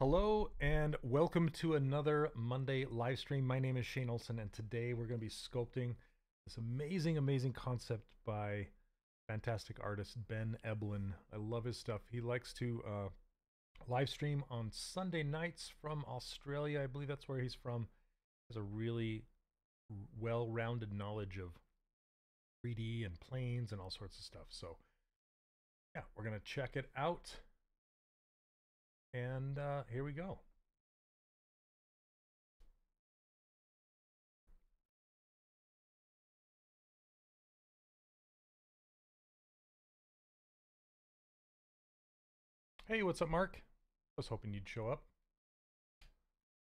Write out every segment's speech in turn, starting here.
Hello and welcome to another Monday live stream. My name is Shane Olson, and today we're going to be sculpting this amazing, amazing concept by fantastic artist Ben Eblin. I love his stuff. He likes to uh, live stream on Sunday nights from Australia. I believe that's where he's from. He Has a really well-rounded knowledge of 3D and planes and all sorts of stuff. So yeah, we're gonna check it out. And uh, here we go. Hey, what's up, Mark? I was hoping you'd show up.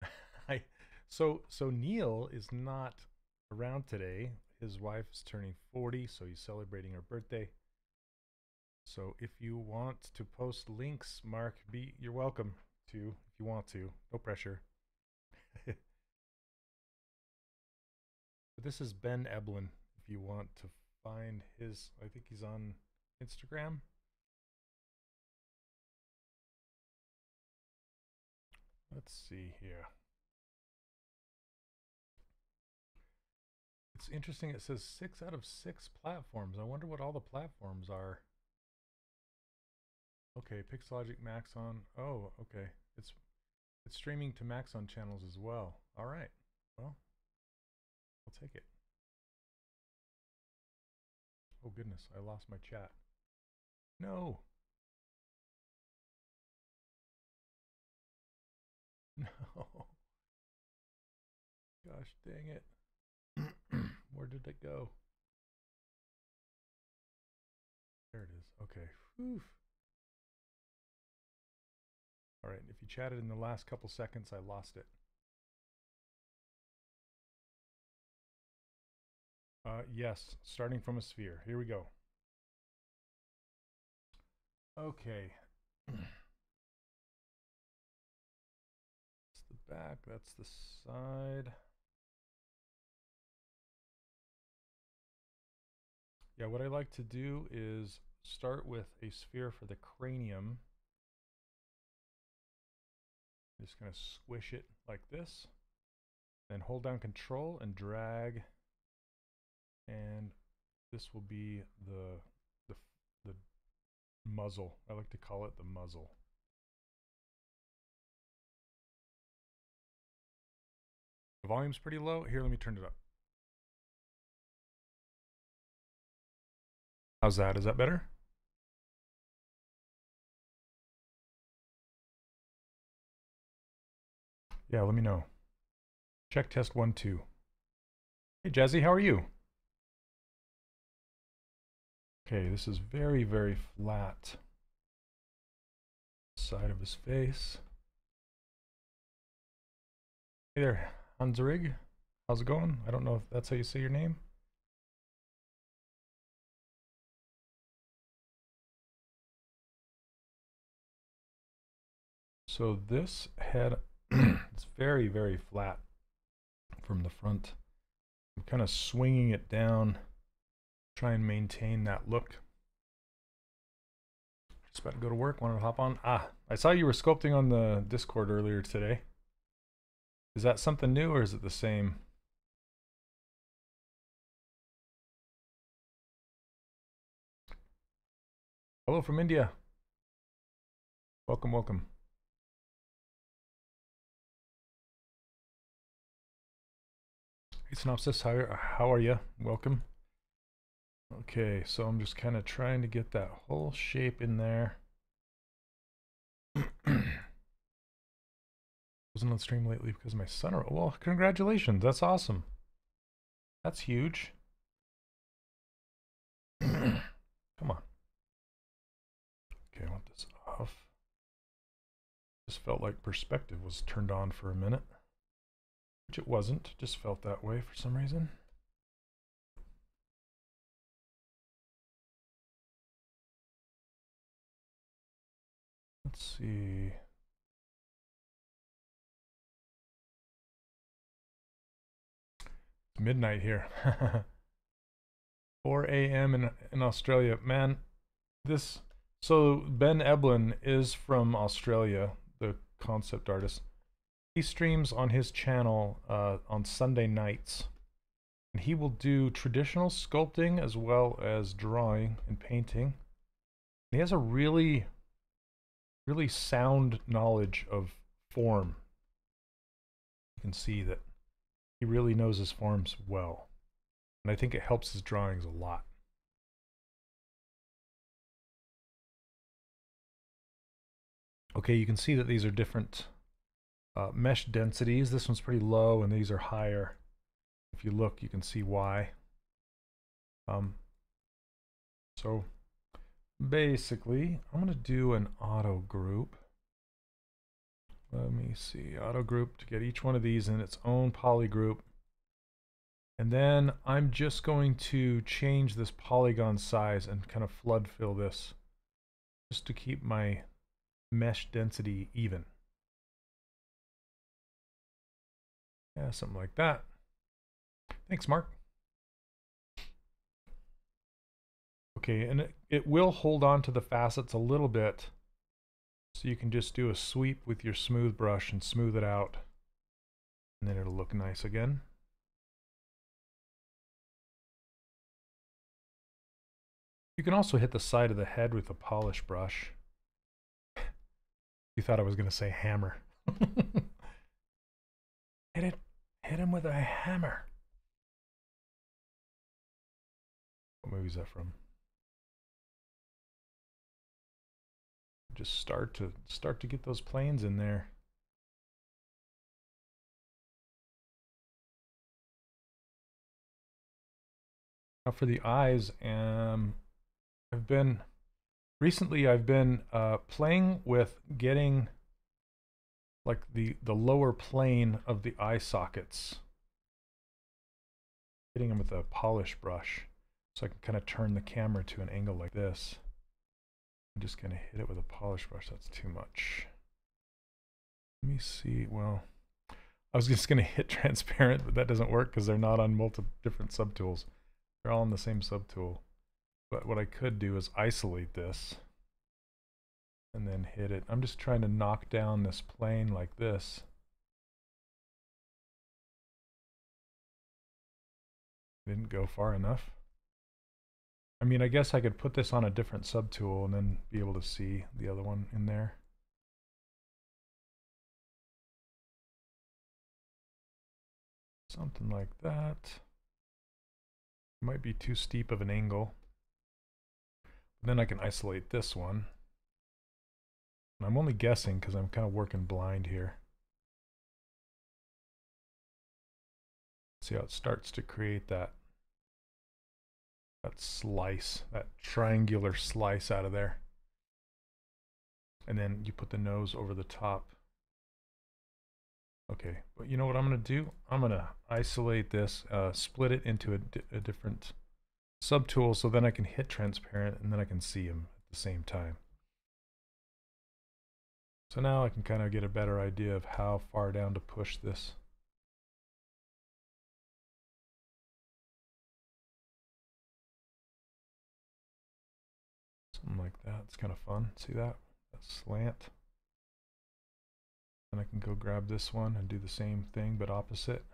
Hi. So, so Neil is not around today. His wife is turning 40, so he's celebrating her birthday. So if you want to post links, Mark, be you're welcome to if you want to. No pressure. but this is Ben Eblin. If you want to find his, I think he's on Instagram. Let's see here. It's interesting. It says six out of six platforms. I wonder what all the platforms are. Okay, Pixologic Maxon. Oh, okay. It's it's streaming to Maxon channels as well. All right. Well, I'll take it. Oh goodness, I lost my chat. No. No. Gosh dang it. Where did it go? There it is. Okay. Chatted in the last couple seconds, I lost it. Uh, yes, starting from a sphere. Here we go. Okay. that's the back, that's the side. Yeah, what I like to do is start with a sphere for the cranium. I'm just going to squish it like this. Then hold down control and drag. And this will be the, the, the muzzle. I like to call it the muzzle. The volume's pretty low. Here, let me turn it up. How's that? Is that better? Yeah, let me know. Check test one, two. Hey, Jazzy, how are you? Okay, this is very, very flat. Side of his face. Hey there, Hansrig. How's it going? I don't know if that's how you say your name. So this head it's very, very flat from the front. I'm kind of swinging it down, try and maintain that look. Just about to go to work, wanted to hop on. Ah, I saw you were sculpting on the Discord earlier today. Is that something new or is it the same? Hello from India. Welcome, welcome. Synopsis, how, uh, how are you? Welcome. Okay, so I'm just kind of trying to get that whole shape in there. Wasn't on stream lately because my son. Well, congratulations. That's awesome. That's huge. Come on. Okay, I want this off. Just felt like perspective was turned on for a minute. Which it wasn't, just felt that way for some reason. Let's see. It's midnight here. 4 a.m. in in Australia. Man, this so Ben Eblin is from Australia. The concept artist. He streams on his channel uh, on Sunday nights. And he will do traditional sculpting as well as drawing and painting. he has a really, really sound knowledge of form. You can see that he really knows his forms well. And I think it helps his drawings a lot. Okay, you can see that these are different uh, mesh densities. This one's pretty low and these are higher. If you look, you can see why. Um, so basically, I'm going to do an auto group. Let me see, auto group to get each one of these in its own poly group. And then I'm just going to change this polygon size and kind of flood fill this just to keep my mesh density even. Yeah, something like that. Thanks, Mark. Okay, and it, it will hold on to the facets a little bit. So you can just do a sweep with your smooth brush and smooth it out. And then it'll look nice again. You can also hit the side of the head with a polish brush. You thought I was going to say hammer. hit it. Hit him with a hammer. What movie is that from? Just start to start to get those planes in there. Now for the eyes, um, I've been recently I've been uh, playing with getting like the the lower plane of the eye sockets. Hitting them with a polish brush so I can kind of turn the camera to an angle like this. I'm just going to hit it with a polish brush that's too much. Let me see well I was just going to hit transparent but that doesn't work because they're not on multiple different subtools they're all on the same subtool but what I could do is isolate this and then hit it. I'm just trying to knock down this plane like this. Didn't go far enough. I mean, I guess I could put this on a different subtool and then be able to see the other one in there. Something like that. Might be too steep of an angle. Then I can isolate this one. I'm only guessing because I'm kind of working blind here. See how it starts to create that that slice, that triangular slice out of there. And then you put the nose over the top. Okay, but you know what I'm going to do? I'm going to isolate this, uh, split it into a, a different subtool so then I can hit transparent and then I can see them at the same time. So now I can kind of get a better idea of how far down to push this. Something like that. It's kind of fun. See that? That slant. And I can go grab this one and do the same thing but opposite.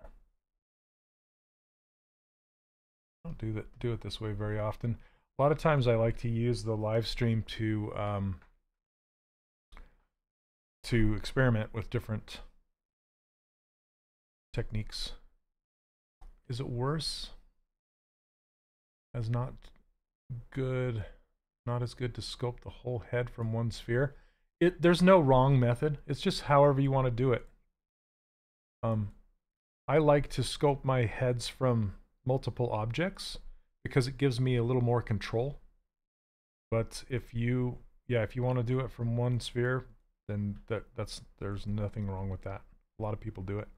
I don't do that do it this way very often. A lot of times I like to use the live stream to um, to experiment with different techniques. Is it worse? As not good, not as good to sculpt the whole head from one sphere? It there's no wrong method. It's just however you want to do it. Um, I like to sculpt my heads from multiple objects because it gives me a little more control. But if you, yeah, if you want to do it from one sphere, then that that's there's nothing wrong with that. A lot of people do it.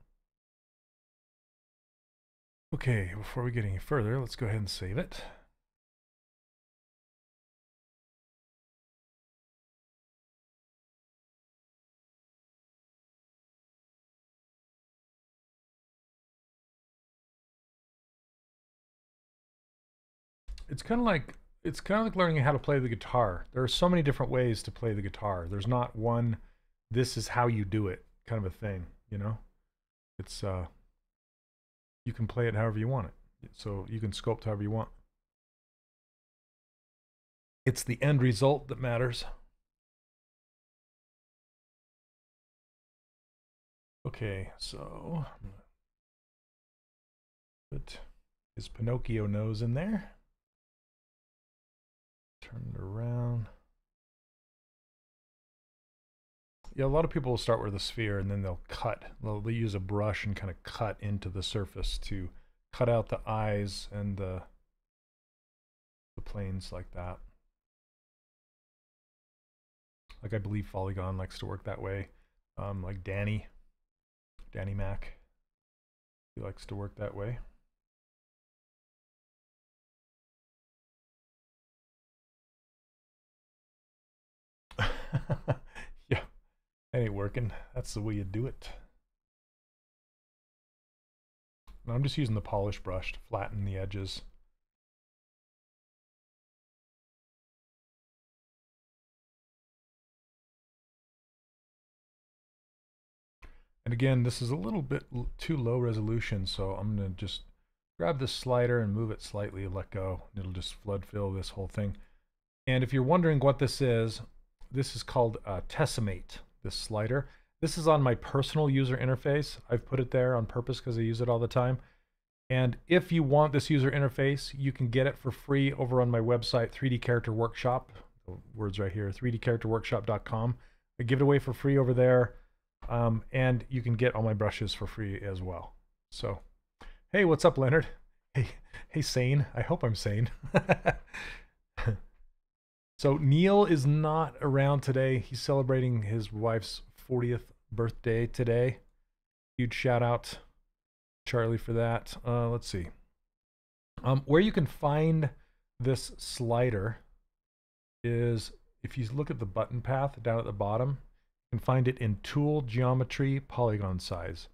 Okay, before we get any further, let's go ahead and save it. It's kind of like it's kind of like learning how to play the guitar. There are so many different ways to play the guitar. There's not one this is how you do it kind of a thing, you know? It's uh you can play it however you want it. So you can sculpt however you want. It's the end result that matters. Okay, so put his Pinocchio nose in there. Turn it around. Yeah, a lot of people will start with a sphere and then they'll cut. They'll, they'll use a brush and kind of cut into the surface to cut out the eyes and the the planes like that. Like I believe Polygon likes to work that way. Um, like Danny, Danny Mac, he likes to work that way. yeah, that ain't working. That's the way you do it. I'm just using the polish brush to flatten the edges. And again, this is a little bit too low resolution, so I'm going to just grab this slider and move it slightly, let go. It'll just flood fill this whole thing. And if you're wondering what this is, this is called uh, Tessimate, this slider. This is on my personal user interface. I've put it there on purpose because I use it all the time. And if you want this user interface, you can get it for free over on my website, 3D Character Workshop. Words right here, 3dcharacterworkshop.com. I give it away for free over there. Um, and you can get all my brushes for free as well. So, hey, what's up, Leonard? Hey, hey, sane. I hope I'm sane. so Neil is not around today. He's celebrating his wife's 40th birthday today. Huge shout out, Charlie, for that. Uh, let's see. Um, where you can find this slider is if you look at the button path down at the bottom, you can find it in Tool, Geometry, Polygon Size.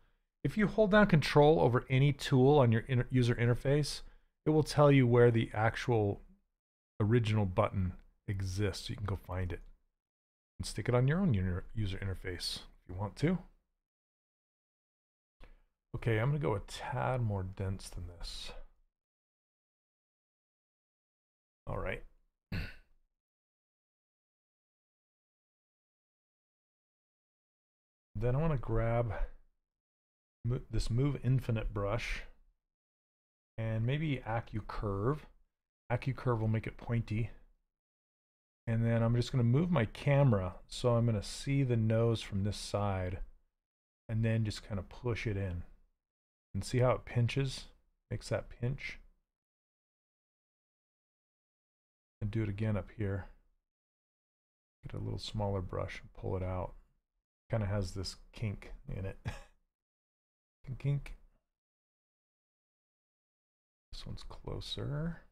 If you hold down Control over any tool on your inter user interface, it will tell you where the actual original button exists. So you can go find it and stick it on your own user interface if you want to. Okay, I'm going to go a tad more dense than this. All right. Then I want to grab this Move Infinite brush and maybe AccuCurve. AccuCurve will make it pointy. And then I'm just going to move my camera so I'm going to see the nose from this side and then just kind of push it in. And see how it pinches? Makes that pinch. And do it again up here. Get a little smaller brush and pull it out kind of has this kink in it. kink. Kink. This one's closer.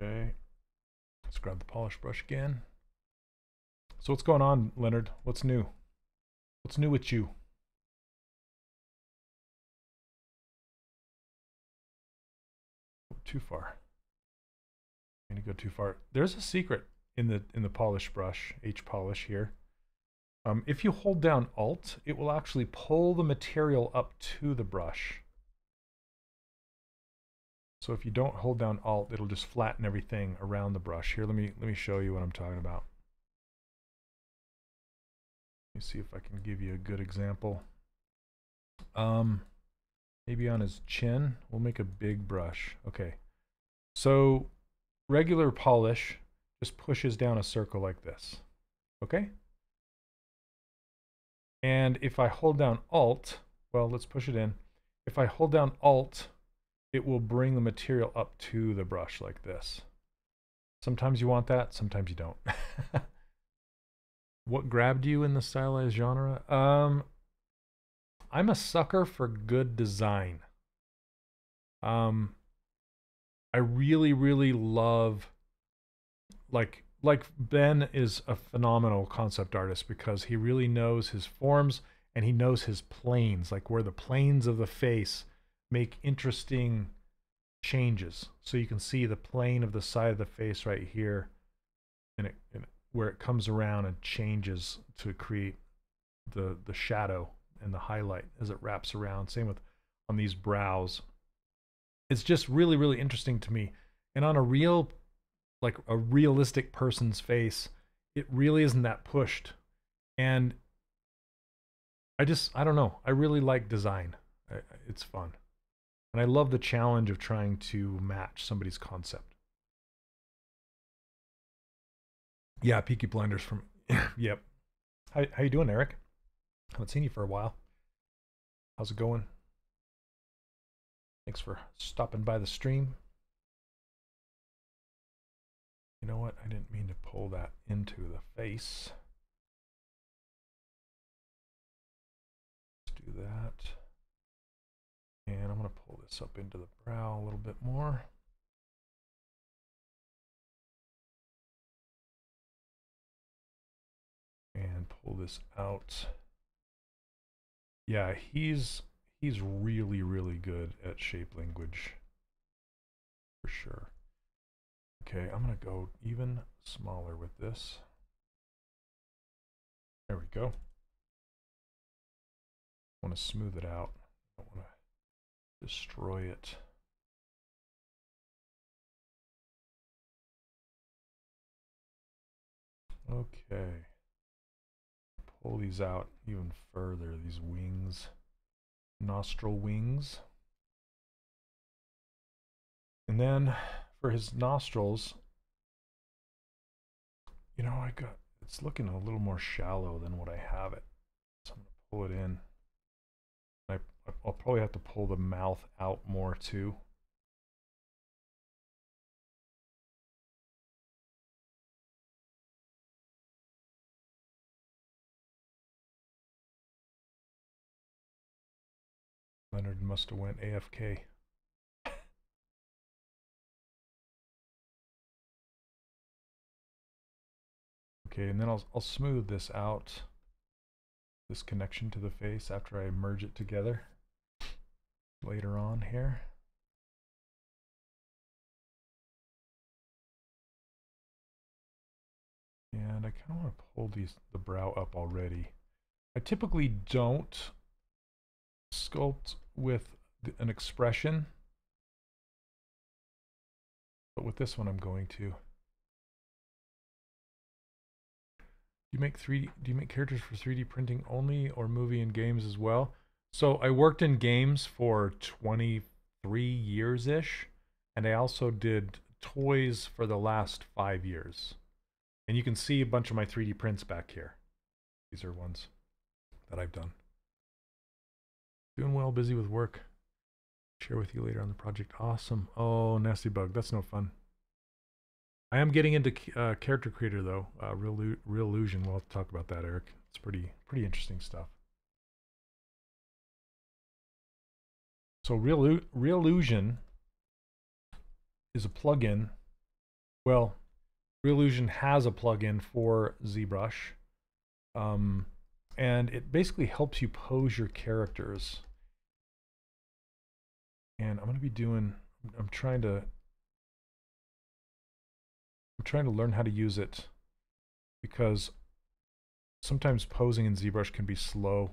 Okay. Let's grab the polish brush again. So what's going on, Leonard? What's new? What's new with you? too far. I'm gonna go too far. There's a secret in the in the polish brush, H polish here. Um, if you hold down Alt, it will actually pull the material up to the brush. So if you don't hold down Alt, it'll just flatten everything around the brush. Here, let me let me show you what I'm talking about. Let me see if I can give you a good example. Um, Maybe on his chin. We'll make a big brush. Okay. So regular polish just pushes down a circle like this. Okay? And if I hold down Alt, well, let's push it in. If I hold down Alt, it will bring the material up to the brush like this. Sometimes you want that, sometimes you don't. what grabbed you in the stylized genre? Um, I'm a sucker for good design. Um, I really, really love like like Ben is a phenomenal concept artist because he really knows his forms and he knows his planes, like where the planes of the face make interesting changes. So you can see the plane of the side of the face right here and it, and where it comes around and changes to create the the shadow and the highlight as it wraps around. Same with on these brows. It's just really, really interesting to me. And on a real, like a realistic person's face, it really isn't that pushed. And I just, I don't know. I really like design. It's fun. And I love the challenge of trying to match somebody's concept. Yeah, Peaky Blinders from, yep. How, how you doing, Eric? Haven't seen you for a while. How's it going? Thanks for stopping by the stream. You know what? I didn't mean to pull that into the face. Let's do that. And I'm going to pull this up into the brow a little bit more. And pull this out. Yeah, he's he's really, really good at shape language. For sure. Okay, I'm going to go even smaller with this. There we go. I want to smooth it out. I want to destroy it. Okay. Pull these out even further, these wings nostril wings. And then for his nostrils, you know, I got, it's looking a little more shallow than what I have it. So I'm going to pull it in. I'll probably have to pull the mouth out more too. Leonard must have went AFK. Okay, and then I'll, I'll smooth this out, this connection to the face after I merge it together later on here. And I kind of want to pull these the brow up already. I typically don't sculpt with an expression. But with this one, I'm going to. Do you make 3D, do you make characters for 3D printing only or movie and games as well? So I worked in games for 23 years-ish, and I also did toys for the last five years. And you can see a bunch of my 3D prints back here. These are ones that I've done. Doing well, busy with work. Share with you later on the project. Awesome. Oh, nasty bug. That's no fun. I am getting into uh, character creator though. Uh, Real Reallusion. We'll have to talk about that, Eric. It's pretty pretty interesting stuff. So Real is a plugin. Well, Reallusion has a plugin for ZBrush, um, and it basically helps you pose your characters and I'm going to be doing, I'm trying to, I'm trying to learn how to use it because sometimes posing in ZBrush can be slow.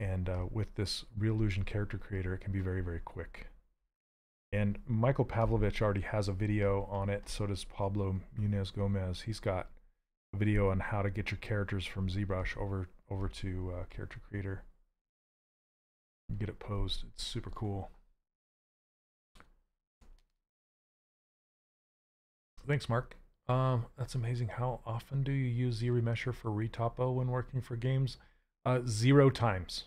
And uh, with this Reallusion character creator, it can be very, very quick. And Michael Pavlovich already has a video on it. So does Pablo Muñoz Gómez. He's got a video on how to get your characters from ZBrush over over to uh, Character Creator get it posed. It's super cool. Thanks, Mark. Um, that's amazing. How often do you use ZRemesher for retopo when working for games? Uh, zero times.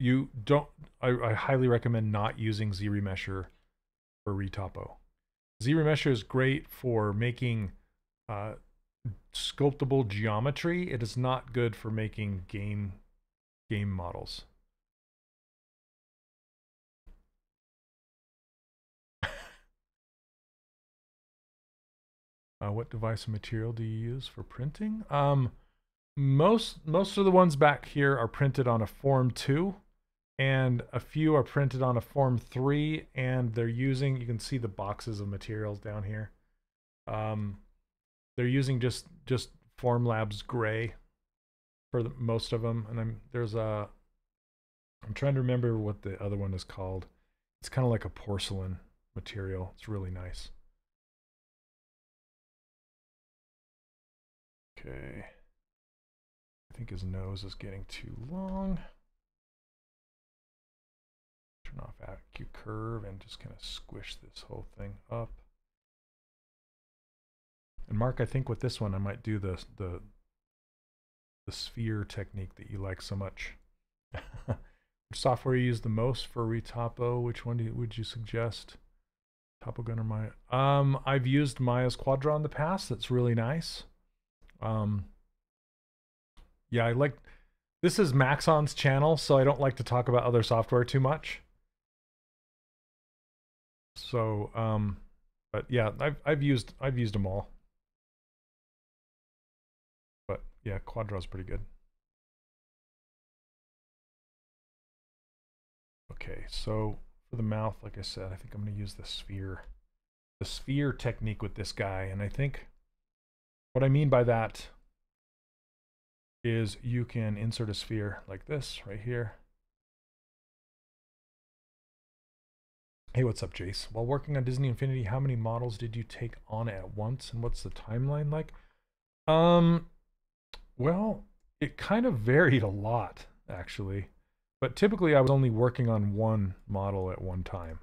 You don't. I, I highly recommend not using ZRemesher for retopo. ZRemesher is great for making uh, sculptable geometry. It is not good for making game game models. Uh, what device and material do you use for printing? Um, most most of the ones back here are printed on a Form 2, and a few are printed on a Form 3, and they're using, you can see the boxes of materials down here. Um, they're using just just Formlabs gray for the, most of them, and I'm there's a I'm trying to remember what the other one is called. It's kind of like a porcelain material. It's really nice. Okay. Think his nose is getting too long. Turn off AccuCurve curve and just kind of squish this whole thing up. And Mark, I think with this one I might do the the the sphere technique that you like so much. software you use the most for retopo? Which one you, would you suggest? TopoGun or Maya? Um, I've used Maya's Quad Draw in the past. That's really nice. Um, yeah, I like. This is Maxon's channel, so I don't like to talk about other software too much. So, um, but yeah, I've I've used I've used them all. But yeah, Quad Draw's pretty good. Okay, so for the mouth, like I said, I think I'm going to use the sphere, the sphere technique with this guy. And I think what I mean by that is you can insert a sphere like this right here. Hey, what's up, Jace? While working on Disney Infinity, how many models did you take on at once and what's the timeline like? Um, well, it kind of varied a lot, actually. But typically I was only working on one model at one time.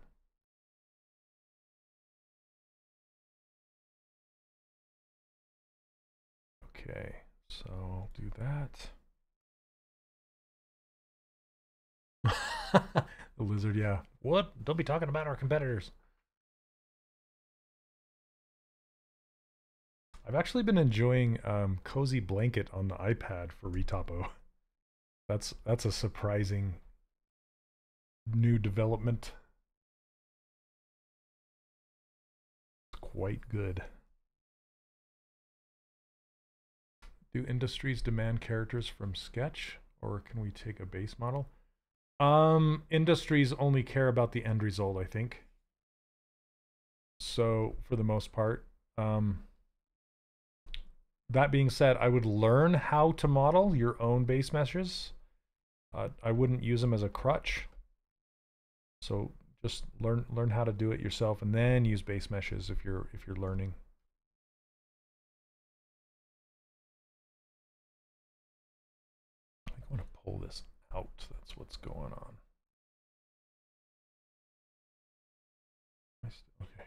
Okay, so I'll do that. the lizard, yeah. What? Don't be talking about our competitors. I've actually been enjoying um, CozyBlanket on the iPad for Retopo. That's that's a surprising new development. It's quite good. Do industries demand characters from Sketch, or can we take a base model? Um, industries only care about the end result, I think. So, for the most part, um, that being said, I would learn how to model your own base meshes uh, I wouldn't use them as a crutch. So just learn learn how to do it yourself, and then use base meshes if you're if you're learning. Pull this out. That's what's going on. Okay.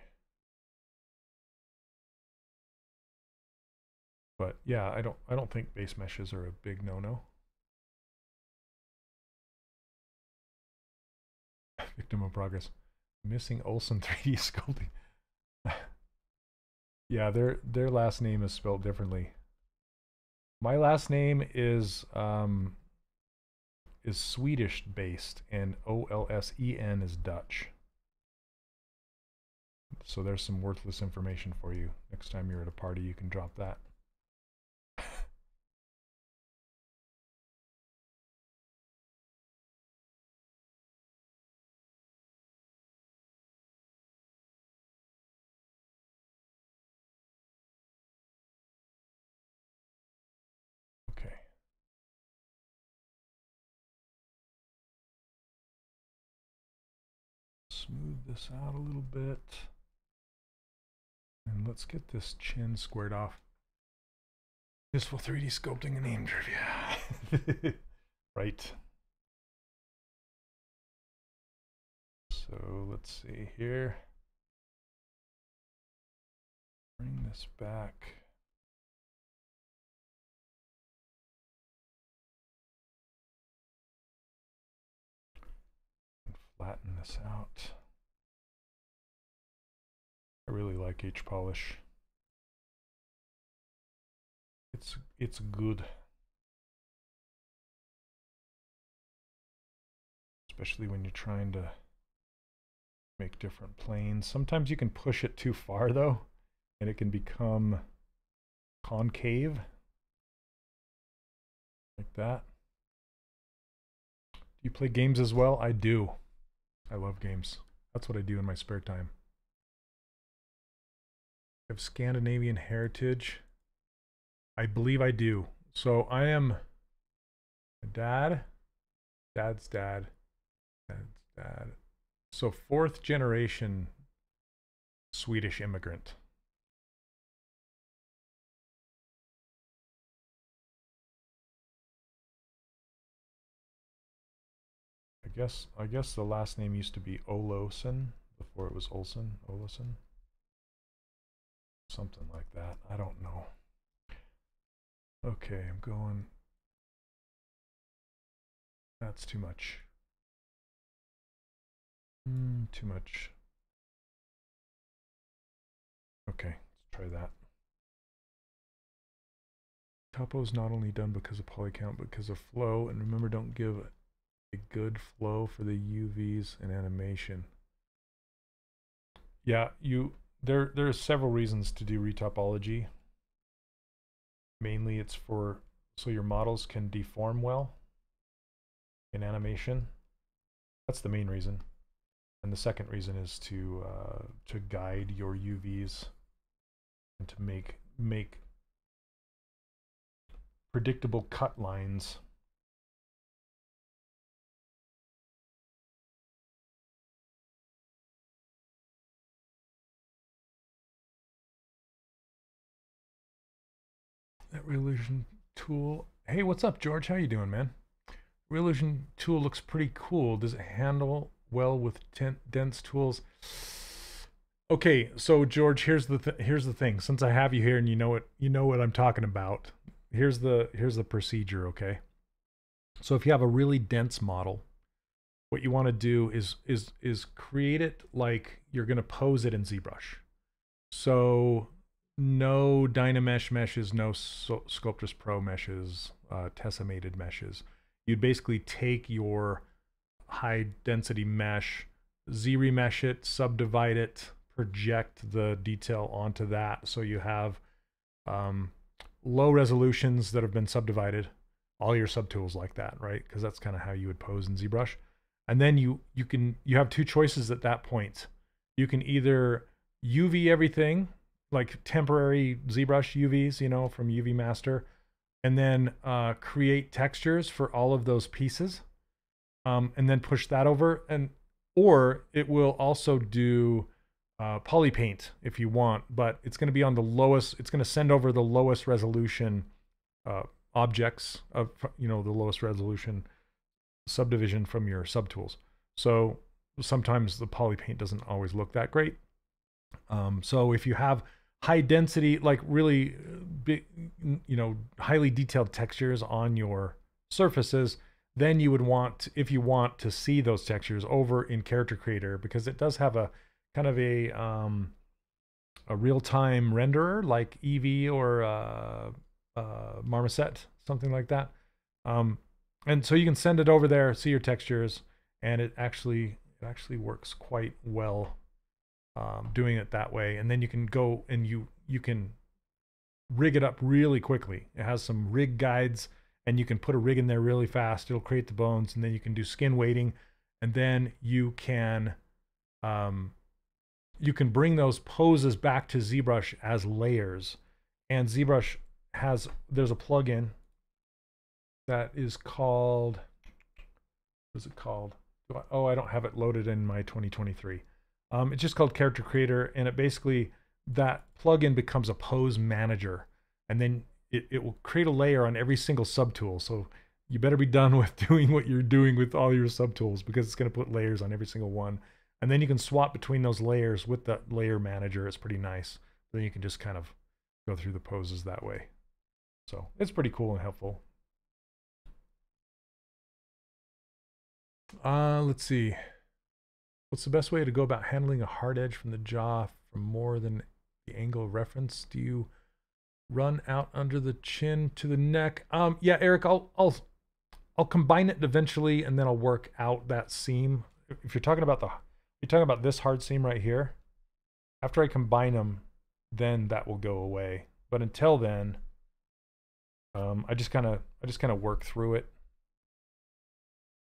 But yeah, I don't I don't think base meshes are a big no-no. Victim of progress. Missing Olsen 3D sculpting. yeah, their their last name is spelled differently. My last name is um is Swedish based and O L S E N is Dutch. So there's some worthless information for you. Next time you're at a party, you can drop that. Smooth this out a little bit. And let's get this chin squared off. Useful 3D sculpting and name trivia. right. So let's see here. Bring this back. flatten this out. I really like H polish. It's it's good. Especially when you're trying to make different planes. Sometimes you can push it too far though, and it can become concave like that. Do you play games as well? I do. I love games. That's what I do in my spare time. Scandinavian heritage. I believe I do. So I am dad, dad's dad, dad's dad. So fourth generation Swedish immigrant. I guess I guess the last name used to be Olosen before it was Olson, Olesen. Something like that. I don't know. Okay, I'm going. That's too much. Mm, too much. Okay, let's try that. Topo is not only done because of poly count, but because of flow. And remember, don't give a good flow for the UVs and animation. Yeah, you there there are several reasons to do retopology. Mainly it's for so your models can deform well in animation. That's the main reason. And the second reason is to uh, to guide your UVs and to make make predictable cut lines that Reallusion tool. Hey, what's up, George? How you doing, man? Reallusion tool looks pretty cool. Does it handle well with dense tools? Okay, so George, here's the th here's the thing. Since I have you here and you know what you know what I'm talking about, here's the here's the procedure. Okay, so if you have a really dense model, what you want to do is is is create it like you're going to pose it in ZBrush. So no Dynamesh meshes, no so Sculptris Pro meshes, uh, Tessimated meshes. You'd basically take your high density mesh, Z-remesh it, subdivide it, project the detail onto that. So you have um, low resolutions that have been subdivided, all your subtools like that, right? Because that's kind of how you would pose in ZBrush. And then you you can you have two choices at that point. You can either UV everything like temporary ZBrush UVs, you know, from UV Master, and then uh, create textures for all of those pieces, um, and then push that over. And or it will also do uh, poly paint if you want, but it's going to be on the lowest. It's going to send over the lowest resolution uh, objects of you know the lowest resolution subdivision from your subtools. So sometimes the poly paint doesn't always look that great. Um, so if you have high density, like really uh, big, you know, highly detailed textures on your surfaces, then you would want, if you want to see those textures over in Character Creator, because it does have a kind of a um, a real-time renderer like Eevee or uh, uh, Marmoset, something like that. Um, and so you can send it over there, see your textures, and it actually it actually works quite well um, doing it that way. And then you can go and you you can rig it up really quickly. It has some rig guides and you can put a rig in there really fast. It'll create the bones and then you can do skin weighting and then you can um, you can bring those poses back to ZBrush as layers. And ZBrush has there's a plugin that is called what is it called? Oh, I don't have it loaded in my 2023. Um, it's just called Character Creator, and it basically that plugin becomes a pose manager, and then it, it will create a layer on every single subtool. So you better be done with doing what you're doing with all your subtools because it's going to put layers on every single one. And then you can swap between those layers with that layer manager. It's pretty nice. Then you can just kind of go through the poses that way. So it's pretty cool and helpful. Uh, let's see. What's the best way to go about handling a hard edge from the jaw from more than the angle of reference? Do you run out under the chin to the neck? Um, yeah, Eric, I'll I'll I'll combine it eventually, and then I'll work out that seam. If you're talking about the you're talking about this hard seam right here, after I combine them, then that will go away. But until then, um, I just kind of I just kind of work through it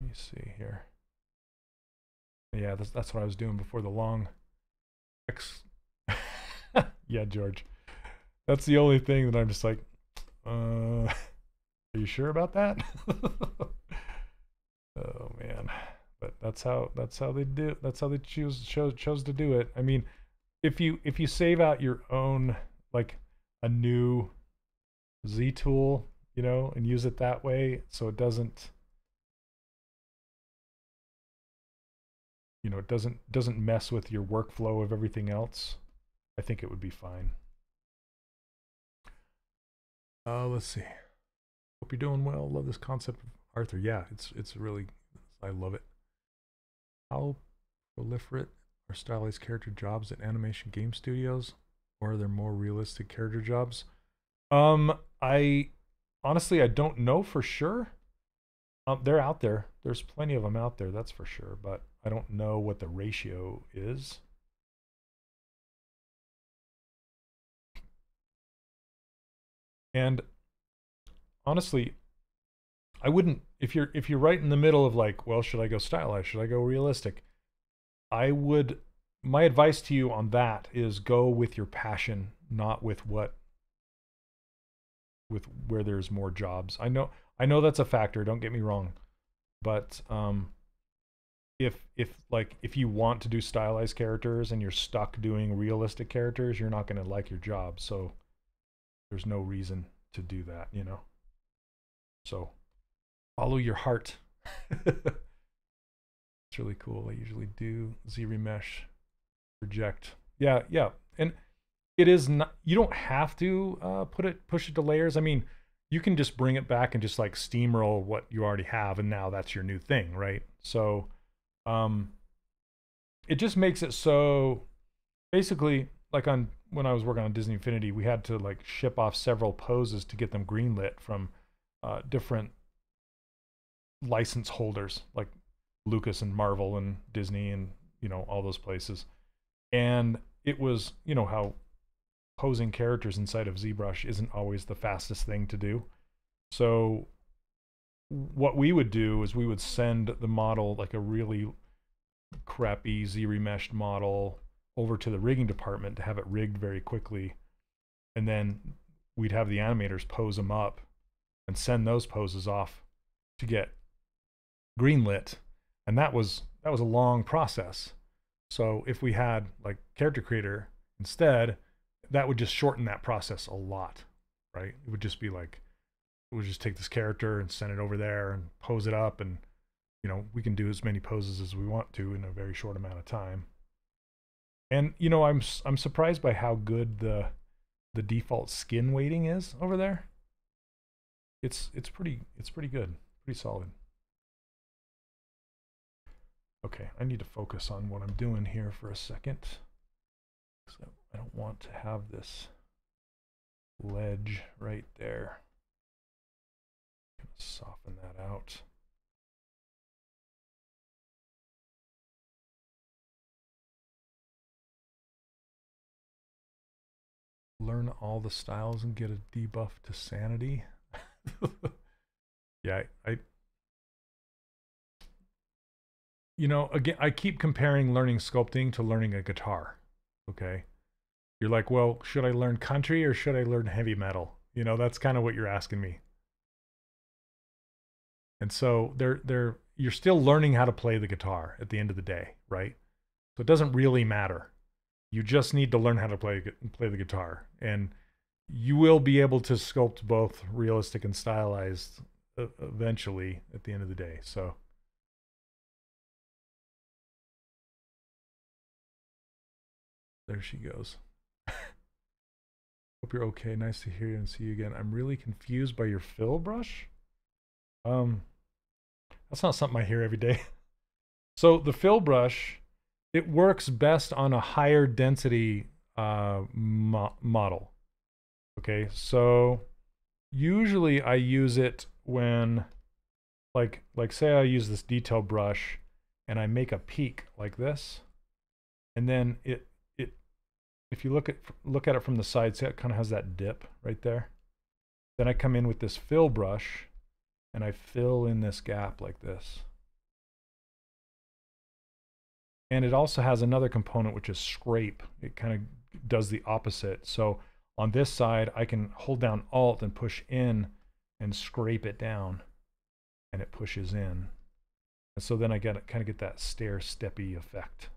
Let me see here. Yeah, that's that's what I was doing before the long X. yeah, George. That's the only thing that I'm just like, uh, are you sure about that? oh man, but that's how that's how they do. That's how they choose chose chose to do it. I mean, if you if you save out your own like a new Z tool, you know, and use it that way, so it doesn't you know, it doesn't doesn't mess with your workflow of everything else, I think it would be fine. Uh, let's see. Hope you're doing well. Love this concept of Arthur. Yeah, it's it's really I love it. How proliferate are stylized character jobs at animation game studios, or are there more realistic character jobs? Um, I honestly I don't know for sure. Um, they're out there. There's plenty of them out there, that's for sure. But I don't know what the ratio is. And honestly, I wouldn't if you're if you're right in the middle of like, well, should I go stylized? Should I go realistic? I would my advice to you on that is go with your passion, not with what with where there's more jobs. I know I know that's a factor, don't get me wrong. But um if if like if you want to do stylized characters and you're stuck doing realistic characters, you're not going to like your job. So there's no reason to do that, you know. So follow your heart. it's really cool. I usually do Z remesh project. Yeah, yeah. And it is not you don't have to uh, put it push it to layers. I mean, you can just bring it back and just like steamroll what you already have and now that's your new thing, right? So um, it just makes it so basically like on when I was working on Disney Infinity, we had to like ship off several poses to get them greenlit from uh, different license holders like Lucas and Marvel and Disney and you know all those places. And it was you know how posing characters inside of ZBrush isn't always the fastest thing to do. So what we would do is we would send the model like a really crappy Z remeshed model over to the rigging department to have it rigged very quickly. And then we'd have the animators pose them up and send those poses off to get greenlit. And that was that was a long process. So if we had like character creator instead, that would just shorten that process a lot, right? It would just be like we'll just take this character and send it over there and pose it up and you know we can do as many poses as we want to in a very short amount of time. And you know i'm i'm surprised by how good the the default skin weighting is over there. It's it's pretty it's pretty good pretty solid. Okay i need to focus on what i'm doing here for a second. So i don't want to have this ledge right there soften that out. Learn all the styles and get a debuff to sanity. yeah, I, I you know, again, I keep comparing learning sculpting to learning a guitar. Okay. You're like, well, should I learn country or should I learn heavy metal? You know, that's kind of what you're asking me. And so they're they're you're still learning how to play the guitar at the end of the day, right? So it doesn't really matter. You just need to learn how to play play the guitar, and you will be able to sculpt both realistic and stylized eventually at the end of the day. So. There she goes. Hope you're okay. Nice to hear you and see you again. I'm really confused by your fill brush. Um, that's not something I hear every day. So the fill brush, it works best on a higher density uh, mo model. Okay, so usually I use it when, like, like say I use this detail brush and I make a peak like this, and then it it if you look at look at it from the side, see it kind of has that dip right there. Then I come in with this fill brush and I fill in this gap like this. And it also has another component, which is scrape. It kind of does the opposite. So on this side, I can hold down Alt and push in and scrape it down and it pushes in. And so then I get kind of get that stair steppy effect.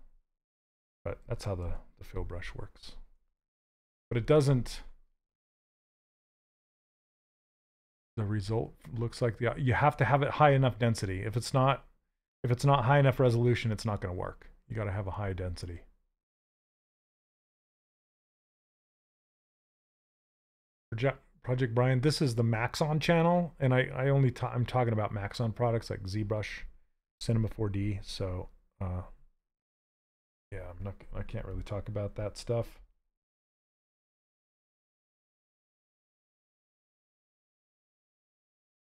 But that's how the, the fill brush works. But it doesn't, the result looks like the, you have to have it high enough density. If it's not, if it's not high enough resolution, it's not going to work. You got to have a high density. Project, Project Brian, this is the Maxon channel, and I, I only i I'm talking about Maxon products like ZBrush, Cinema 4D. So, uh, yeah, I'm not I can't really talk about that stuff.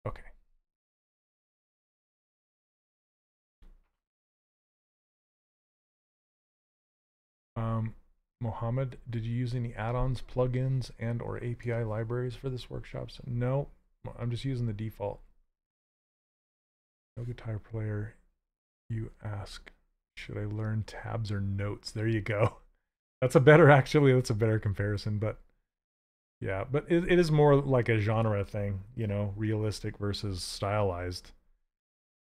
Okay. Um, Mohammed, did you use any add-ons, plugins, and or API libraries for this workshops? No, I'm just using the default. No guitar player, you ask, should I learn tabs or notes? There you go. That's a better, actually, that's a better comparison, but yeah, but it, it is more like a genre thing, you know, realistic versus stylized.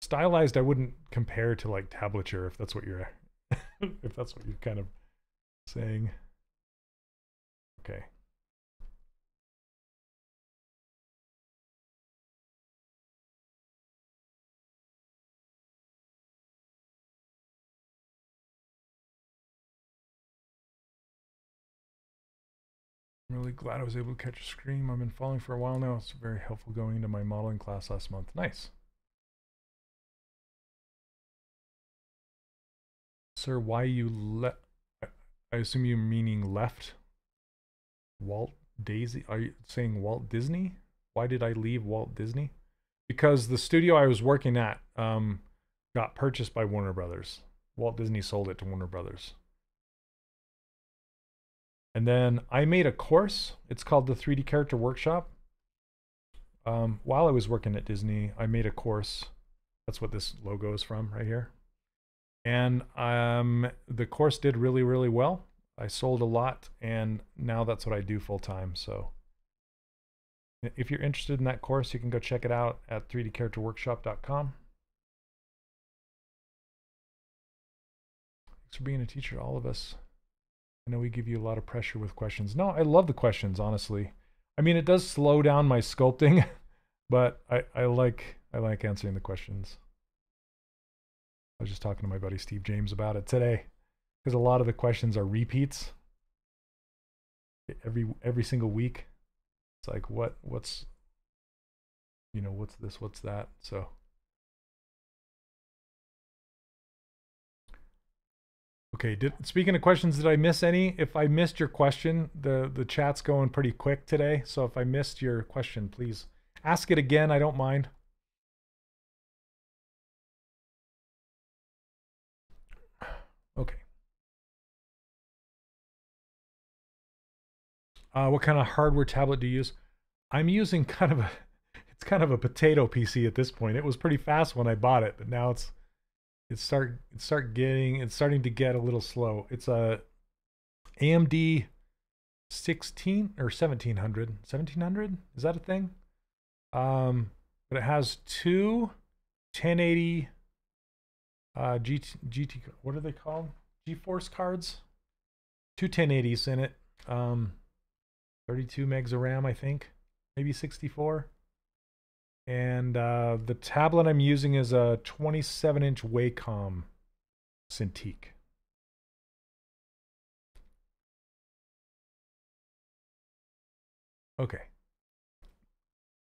Stylized, I wouldn't compare to like tablature if that's what you're, if that's what you're kind of saying. Okay. I'm really glad I was able to catch a scream. I've been following for a while now. It's very helpful going into my modeling class last month. Nice. Sir, why you let I assume you're meaning left Walt Daisy. Are you saying Walt Disney? Why did I leave Walt Disney? Because the studio I was working at um, got purchased by Warner Brothers. Walt Disney sold it to Warner Brothers. And then I made a course. It's called the 3D Character Workshop. Um, while I was working at Disney, I made a course. That's what this logo is from right here and um, the course did really really well i sold a lot and now that's what i do full time so if you're interested in that course you can go check it out at 3dcharacterworkshop.com thanks for being a teacher to all of us i know we give you a lot of pressure with questions. No i love the questions honestly. I mean it does slow down my sculpting but i, I like i like answering the questions. I was just talking to my buddy Steve James about it today because a lot of the questions are repeats. Every every single week. It's like what what's you know what's this what's that? So Okay, did speaking of questions, did I miss any? If I missed your question, the the chat's going pretty quick today. So if I missed your question, please ask it again. I don't mind. Okay. Uh, what kind of hardware tablet do you use? I'm using kind of a, it's kind of a potato PC at this point. It was pretty fast when I bought it, but now it's, it's start, it's start getting, it's starting to get a little slow. It's a AMD 16 or 1700, 1700? Is that a thing? Um, but it has two 1080 uh, GT, GT, what are they called? GeForce cards. Two 1080s in it. Um, 32 megs of RAM, I think. Maybe 64. And uh, the tablet I'm using is a 27 inch Wacom Cintiq. Okay.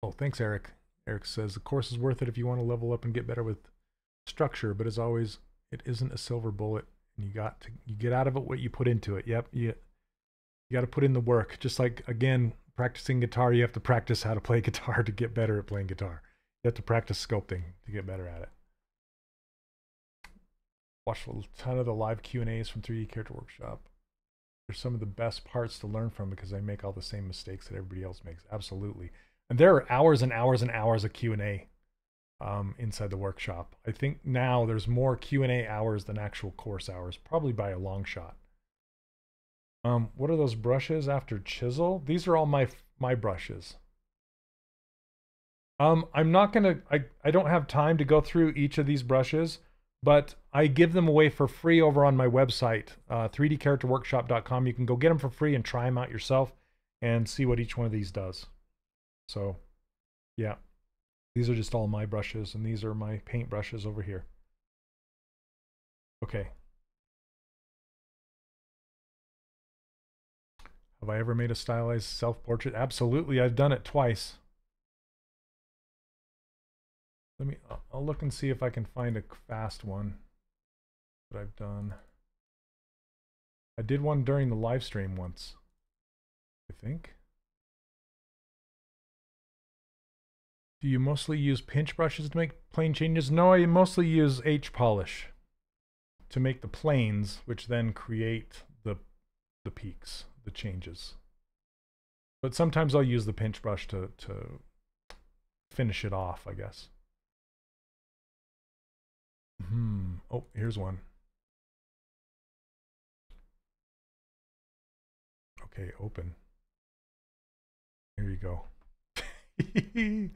Oh, thanks, Eric. Eric says the course is worth it if you want to level up and get better with structure, but as always, it isn't a silver bullet, and you got to you get out of it what you put into it. Yep, you you got to put in the work. Just like again, practicing guitar, you have to practice how to play guitar to get better at playing guitar. You have to practice sculpting to get better at it. Watch a ton of the live Q and A's from 3D Character Workshop. They're some of the best parts to learn from because I make all the same mistakes that everybody else makes. Absolutely, and there are hours and hours and hours of Q and A um, inside the workshop. I think now there's more Q&A hours than actual course hours, probably by a long shot. Um, what are those brushes after chisel? These are all my my brushes. Um, I'm not gonna. I I don't have time to go through each of these brushes, but I give them away for free over on my website, uh, 3dcharacterworkshop.com. You can go get them for free and try them out yourself and see what each one of these does. So, yeah, these are just all my brushes, and these are my paint brushes over here. Okay, Have I ever made a stylized self-portrait? Absolutely, I've done it twice. Let me, I'll look and see if I can find a fast one that I've done. I did one during the live stream once, I think. Do you mostly use pinch brushes to make plane changes? No, I mostly use H polish to make the planes, which then create the the peaks the changes. But sometimes I'll use the pinch brush to, to finish it off, I guess. Hmm. Oh, here's one. Okay, open. Here you go.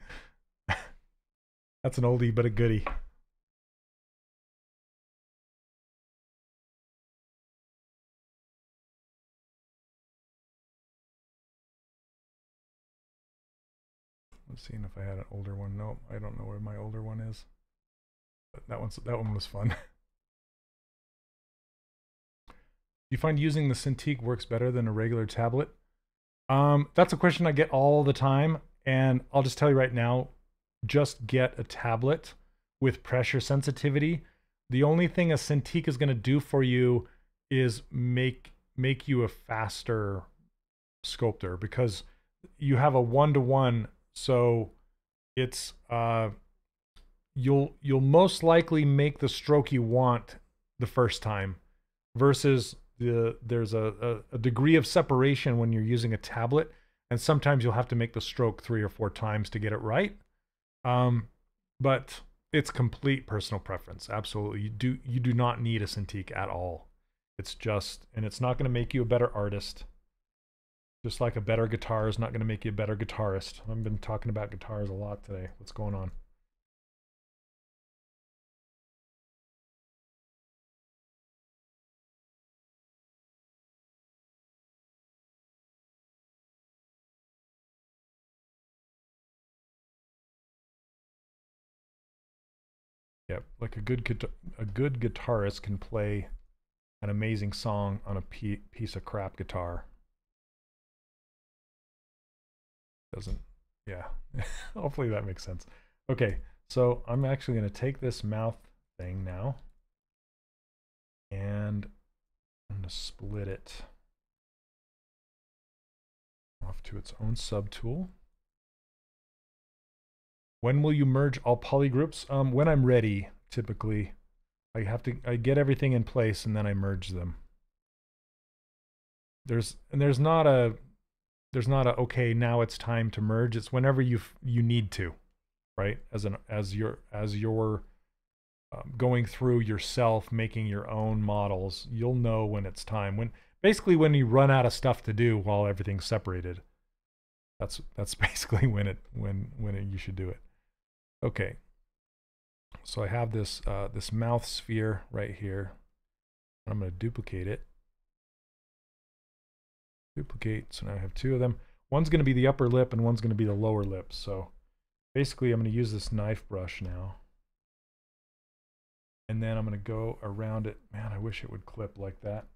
That's an oldie but a goodie. Seeing if I had an older one. Nope, I don't know where my older one is. But that one's that one was fun. you find using the Cintiq works better than a regular tablet? Um, that's a question I get all the time, and I'll just tell you right now, just get a tablet with pressure sensitivity. The only thing a Cintiq is going to do for you is make make you a faster sculptor because you have a one to one so it's uh, you'll you'll most likely make the stroke you want the first time versus the there's a, a, a degree of separation when you're using a tablet and sometimes you'll have to make the stroke three or four times to get it right. Um, but it's complete personal preference. Absolutely. You do you do not need a cintiq at all. It's just and it's not going to make you a better artist just like a better guitar is not going to make you a better guitarist. I've been talking about guitars a lot today. What's going on? Yep, like a good a good guitarist can play an amazing song on a piece of crap guitar. Doesn't yeah. Hopefully that makes sense. Okay so i'm actually going to take this mouth thing now and i'm going to split it off to its own subtool. When will you merge all polygroups? Um when i'm ready typically. I have to i get everything in place and then i merge them. There's and there's not a there's not a okay now it's time to merge. It's whenever you you need to right? As an as your as you're um, going through yourself making your own models you'll know when it's time. When basically when you run out of stuff to do while everything's separated. That's that's basically when it when when it, you should do it. Okay. So i have this uh, this mouth sphere right here. I'm going to duplicate it duplicate. So now I have two of them. One's going to be the upper lip and one's going to be the lower lip. So basically I'm going to use this knife brush now. And then I'm going to go around it. Man, I wish it would clip like that.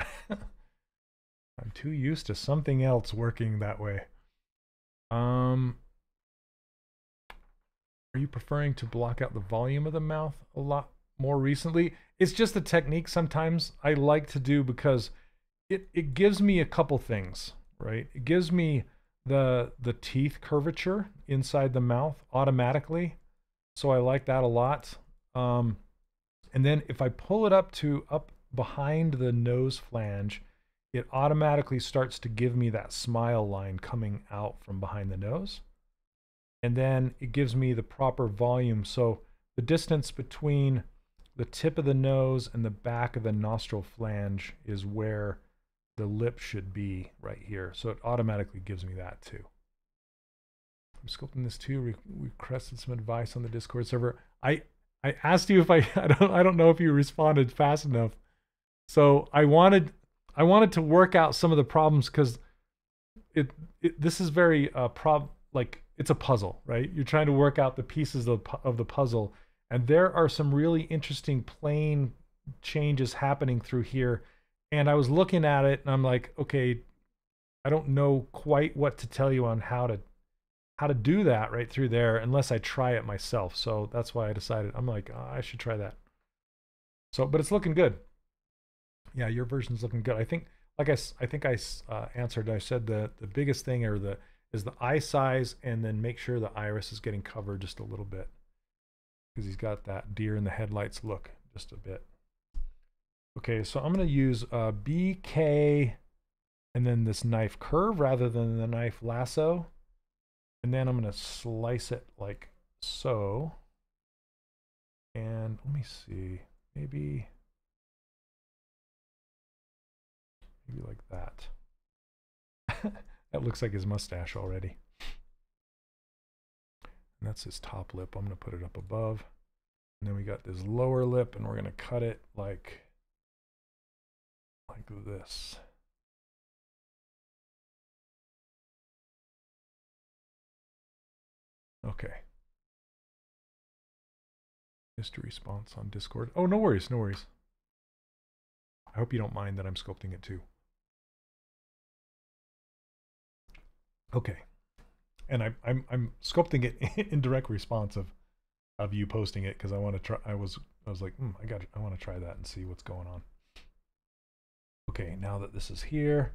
I'm too used to something else working that way. Um, are you preferring to block out the volume of the mouth a lot more recently? It's just a technique sometimes I like to do because it it gives me a couple things, right? It gives me the the teeth curvature inside the mouth automatically. So I like that a lot. Um, and then if I pull it up to up behind the nose flange, it automatically starts to give me that smile line coming out from behind the nose. and then it gives me the proper volume. So the distance between the tip of the nose and the back of the nostril flange is where the lip should be right here. So it automatically gives me that too. I'm sculpting this too. We requested some advice on the Discord server. I I asked you if I I don't I don't know if you responded fast enough. So I wanted I wanted to work out some of the problems because it, it this is very uh prob like it's a puzzle, right? You're trying to work out the pieces of, of the puzzle, and there are some really interesting plane changes happening through here. And I was looking at it, and I'm like, okay, I don't know quite what to tell you on how to how to do that right through there unless I try it myself. So that's why I decided I'm like, oh, I should try that. So, but it's looking good. Yeah, your version's looking good. I think, like I, I think I uh, answered. I said the the biggest thing or the is the eye size, and then make sure the iris is getting covered just a little bit because he's got that deer in the headlights look just a bit. Okay, so I'm going to use uh, BK and then this knife curve rather than the knife lasso. And then I'm going to slice it like so. And let me see, maybe, maybe like that. that looks like his mustache already. And that's his top lip. I'm going to put it up above. And then we got this lower lip and we're going to cut it like, like this. Okay. Missed response on Discord. Oh, no worries, no worries. I hope you don't mind that I'm sculpting it too. Okay. And I, I'm I'm sculpting it in direct response of of you posting it because I want to try. I was I was like, mm, I got I want to try that and see what's going on. Okay, now that this is here,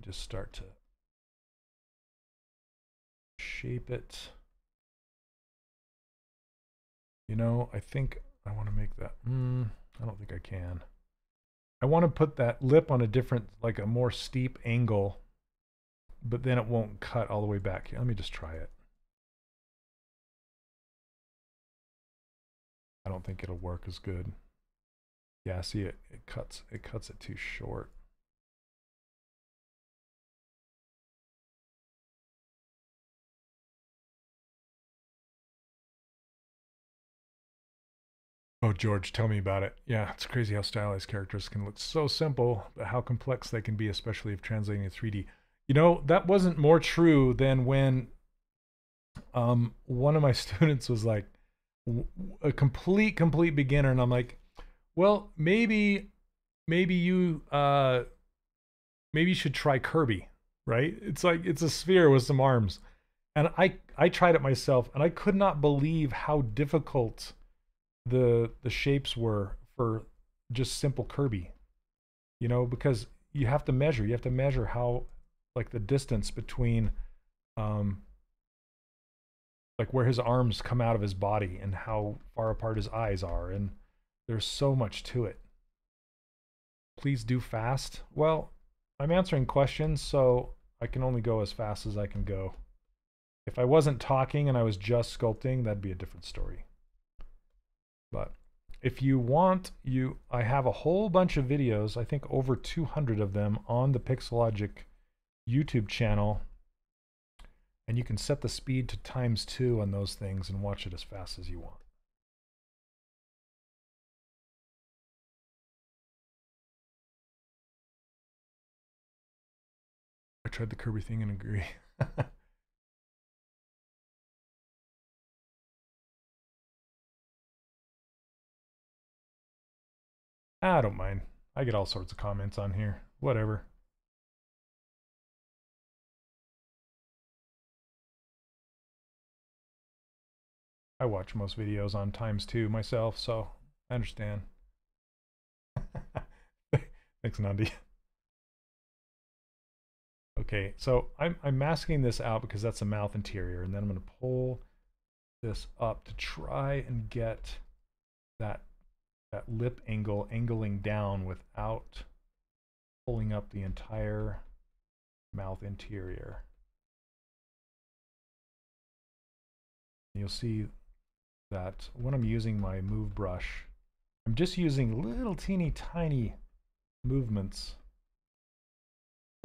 just start to shape it. You know, I think I want to make that. Mm, I don't think I can. I want to put that lip on a different, like a more steep angle, but then it won't cut all the way back. Let me just try it. I don't think it'll work as good. Yeah, see it, it cuts it cuts it too short. Oh, George, tell me about it. Yeah, it's crazy how stylized characters can look so simple, but how complex they can be, especially if translating to 3D. You know, that wasn't more true than when um, one of my students was like a complete, complete beginner, and I'm like, well, maybe, maybe you, uh, maybe you should try Kirby, right? It's like it's a sphere with some arms, and I I tried it myself, and I could not believe how difficult the the shapes were for just simple Kirby. You know, because you have to measure. You have to measure how like the distance between um like where his arms come out of his body and how far apart his eyes are and there's so much to it. Please do fast. Well, I'm answering questions, so I can only go as fast as I can go. If I wasn't talking and I was just sculpting, that'd be a different story. But if you want, you I have a whole bunch of videos, I think over 200 of them on the Pixologic YouTube channel. And you can set the speed to times two on those things and watch it as fast as you want. Tried the Kirby thing and agree. I don't mind. I get all sorts of comments on here. Whatever. I watch most videos on times two myself, so I understand. Thanks, Nandi. Okay, so I'm, I'm masking this out because that's a mouth interior, and then I'm going to pull this up to try and get that that lip angle angling down without pulling up the entire mouth interior. You'll see that when I'm using my move brush, I'm just using little teeny tiny movements,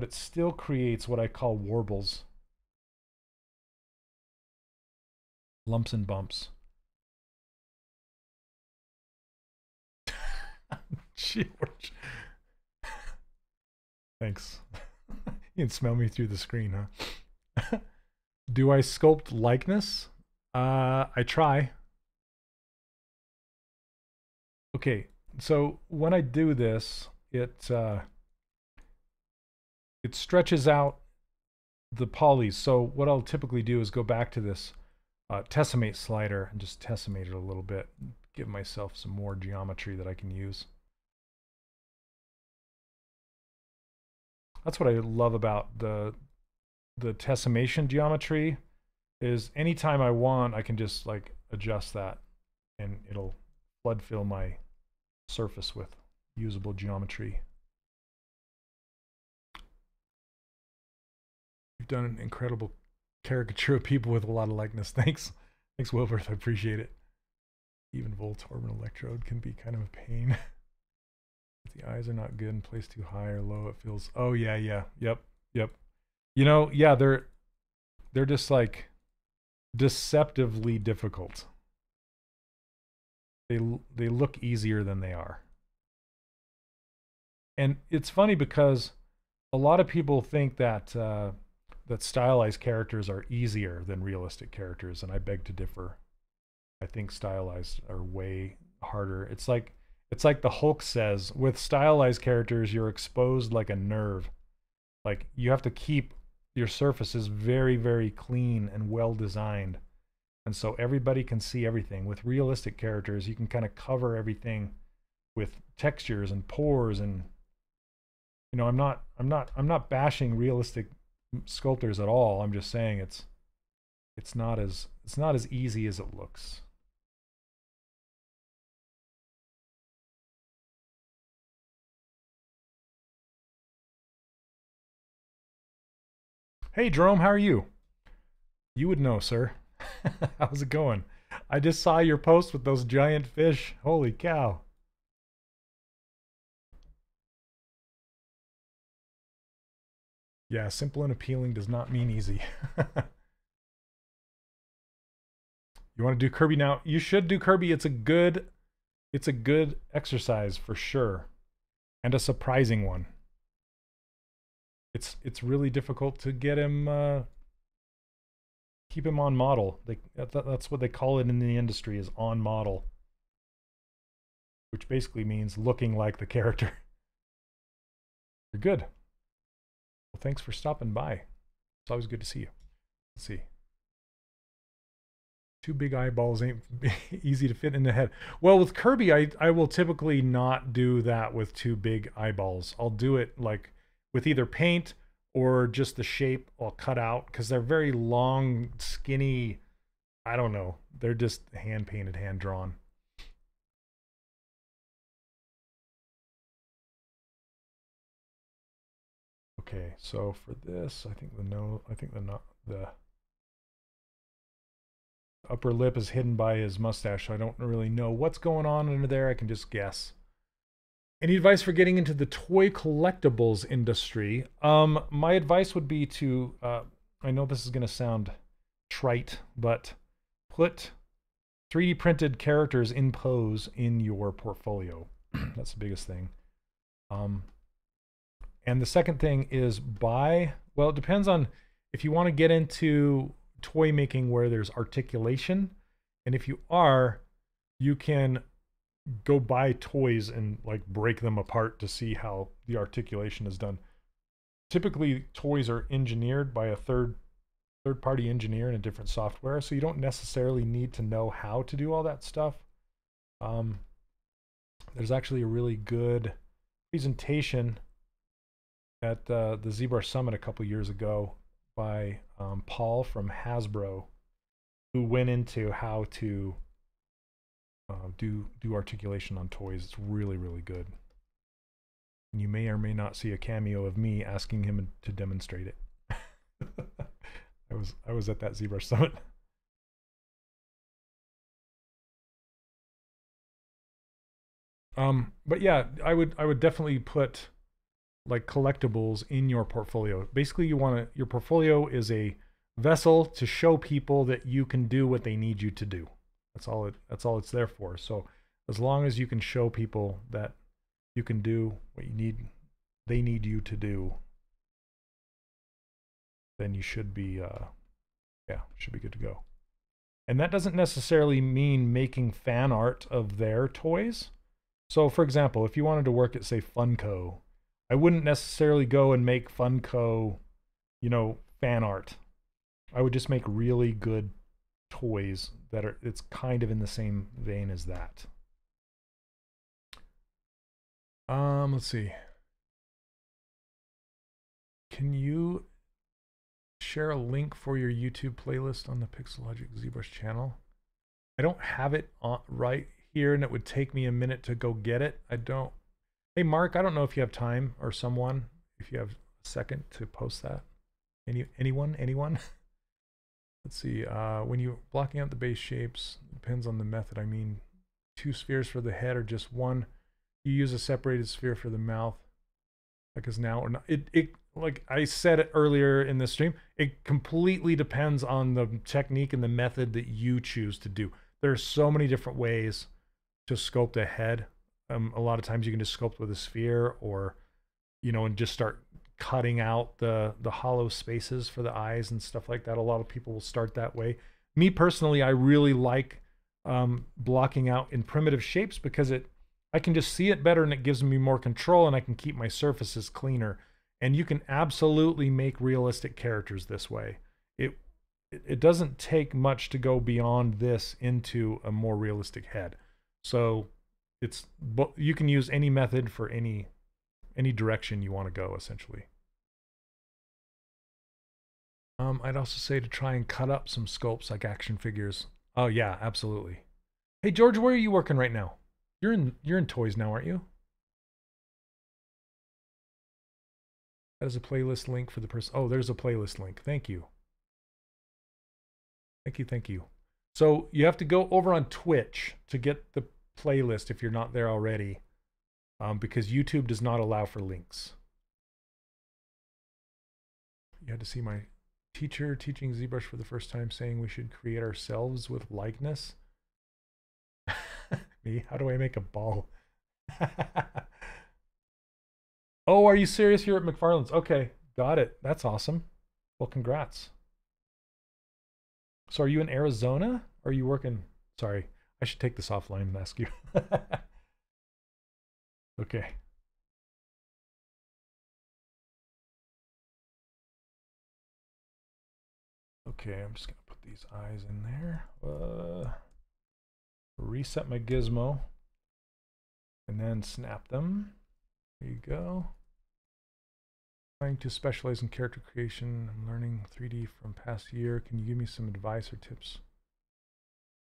but it still creates what I call warbles. Lumps and bumps. George. Thanks. you can smell me through the screen, huh? Do I sculpt likeness? Uh, I try. Okay, so when I do this, it uh, it stretches out the polys. So what I'll typically do is go back to this uh, Tessimate slider and just Tessimate it a little bit, give myself some more geometry that I can use. That's what I love about the the Tessimation geometry is anytime I want, I can just like adjust that and it'll flood fill my surface with usable geometry. Done an incredible caricature of people with a lot of likeness. Thanks. Thanks, Wilbert. I appreciate it. Even Voltorb and electrode can be kind of a pain. if the eyes are not good and placed too high or low, it feels. Oh yeah, yeah, yep, yep. You know, yeah, they're they're just like deceptively difficult. They they look easier than they are. And it's funny because a lot of people think that uh, that stylized characters are easier than realistic characters, and I beg to differ. I think stylized are way harder. It's like it's like the Hulk says, with stylized characters, you're exposed like a nerve. Like you have to keep your surfaces very, very clean and well designed. And so everybody can see everything. With realistic characters, you can kind of cover everything with textures and pores and you know, I'm not I'm not I'm not bashing realistic sculptors at all. I'm just saying it's it's not as it's not as easy as it looks. Hey Jerome, how are you? You would know, sir. How's it going? I just saw your post with those giant fish. Holy cow. Yeah, simple and appealing does not mean easy. you want to do Kirby now? You should do Kirby. It's a good it's a good exercise for sure. And a surprising one. It's it's really difficult to get him uh, keep him on model. They, that, that's what they call it in the industry is on model. Which basically means looking like the character. You're good. Thanks for stopping by. It's always good to see you. Let's see. Two big eyeballs ain't easy to fit in the head. Well, with Kirby, I, I will typically not do that with two big eyeballs. I'll do it like with either paint or just the shape I'll cut out because they're very long, skinny. I don't know. They're just hand painted, hand drawn. Okay, so for this, I think the no, I think the not the upper lip is hidden by his mustache. So I don't really know what's going on under there. I can just guess. Any advice for getting into the toy collectibles industry? Um, my advice would be to, uh, I know this is going to sound trite, but put 3D printed characters in pose in your portfolio. That's the biggest thing. Um, and the second thing is buy, well, it depends on if you want to get into toy making where there's articulation. And if you are, you can go buy toys and like break them apart to see how the articulation is done. Typically, toys are engineered by a third third party engineer in a different software, so you don't necessarily need to know how to do all that stuff. Um, there's actually a really good presentation at uh, the ZBrush Summit a couple years ago by um, Paul from Hasbro, who went into how to uh, do do articulation on toys. It's really really good. And you may or may not see a cameo of me asking him to demonstrate it. I was I was at that ZBrush Summit. Um, but yeah, I would I would definitely put like collectibles in your portfolio. Basically, you want to your portfolio is a vessel to show people that you can do what they need you to do. That's all it that's all it's there for. So as long as you can show people that you can do what you need they need you to do, then you should be uh yeah, should be good to go. And that doesn't necessarily mean making fan art of their toys. So for example, if you wanted to work at say Funko, I wouldn't necessarily go and make Funko, you know, fan art. I would just make really good toys that are it's kind of in the same vein as that. Um, let's see. Can you share a link for your YouTube playlist on the Pixologic ZBrush channel? I don't have it on, right here and it would take me a minute to go get it. I don't. Hey, Mark, I don't know if you have time or someone, if you have a second to post that. Any Anyone? Anyone? Let's see. Uh, when you're blocking out the base shapes, depends on the method. I mean, two spheres for the head or just one. You use a separated sphere for the mouth, like is now or not. It, it like I said earlier in the stream, it completely depends on the technique and the method that you choose to do. There are so many different ways to sculpt a head. Um, a lot of times you can just sculpt with a sphere or, you know, and just start cutting out the the hollow spaces for the eyes and stuff like that. A lot of people will start that way. Me personally, I really like um, blocking out in primitive shapes because it I can just see it better and it gives me more control and I can keep my surfaces cleaner. And you can absolutely make realistic characters this way. It it doesn't take much to go beyond this into a more realistic head. So it's you can use any method for any any direction you want to go essentially. Um, I'd also say to try and cut up some sculpts like action figures. Oh yeah, absolutely. Hey George, where are you working right now? You're in you're in toys now, aren't you? That is a playlist link for the person. Oh, there's a playlist link. Thank you. Thank you, thank you. So you have to go over on Twitch to get the playlist if you're not there already, um, because YouTube does not allow for links. You had to see my teacher teaching ZBrush for the first time saying we should create ourselves with likeness. Me? How do I make a ball? oh, are you serious? You're at McFarlane's. Okay, got it. That's awesome. Well, congrats. So are you in Arizona? Or are you working? Sorry, I should take this offline and ask you. okay. Okay, I'm just gonna put these eyes in there. Uh, reset my gizmo and then snap them. There you go. Trying to specialize in character creation. I'm learning 3D from past year. Can you give me some advice or tips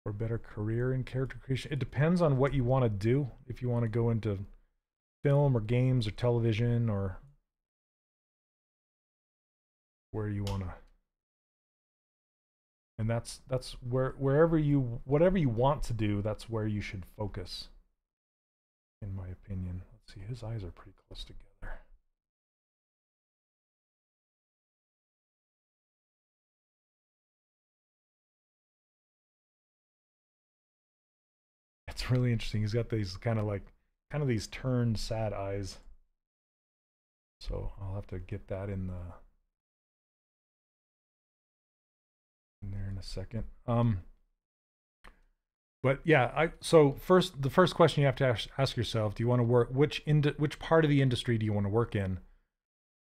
for a better career in character creation? It depends on what you want to do. If you want to go into film or games or television or where you want to and that's that's where wherever you whatever you want to do that's where you should focus in my opinion let's see his eyes are pretty close together it's really interesting he's got these kind of like kind of these turned sad eyes so i'll have to get that in the in there in a second. Um, but yeah, I so first the first question you have to ask, ask yourself: Do you want to work which ind- which part of the industry do you want to work in?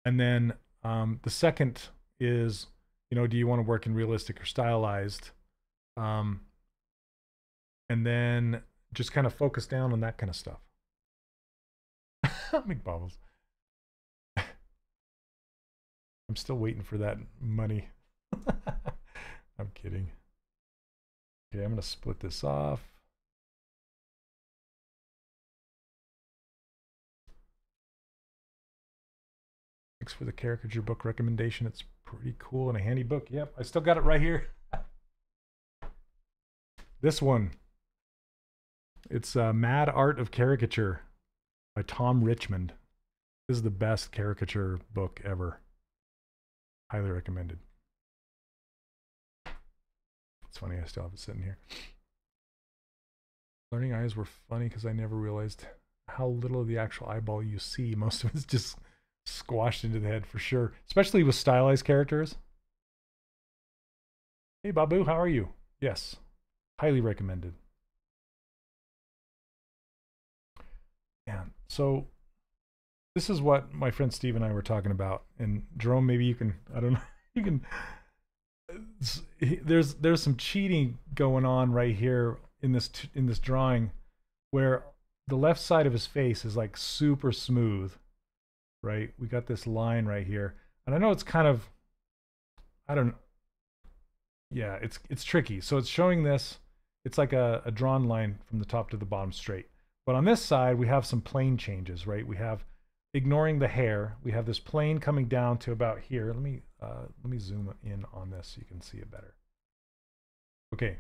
And then um, the second is, you know, do you want to work in realistic or stylized? Um, and then just kind of focus down on that kind of stuff. McBobbles. I'm still waiting for that money. I'm kidding. Okay, I'm going to split this off. Thanks for the caricature book recommendation. It's pretty cool and a handy book. Yep, I still got it right here. this one. It's uh, Mad Art of Caricature by Tom Richmond. This is the best caricature book ever. Highly recommended. It's funny, I still have it sitting here. Learning eyes were funny because I never realized how little of the actual eyeball you see. Most of it's just squashed into the head for sure, especially with stylized characters. Hey, Babu, how are you? Yes, highly recommended. Yeah, so this is what my friend Steve and I were talking about. And Jerome, maybe you can, I don't know, you can there's there's some cheating going on right here in this in this drawing where the left side of his face is like super smooth right we got this line right here and i know it's kind of i don't know. yeah it's it's tricky so it's showing this it's like a, a drawn line from the top to the bottom straight but on this side we have some plane changes right we have ignoring the hair we have this plane coming down to about here let me uh, let me zoom in on this so you can see it better. Okay,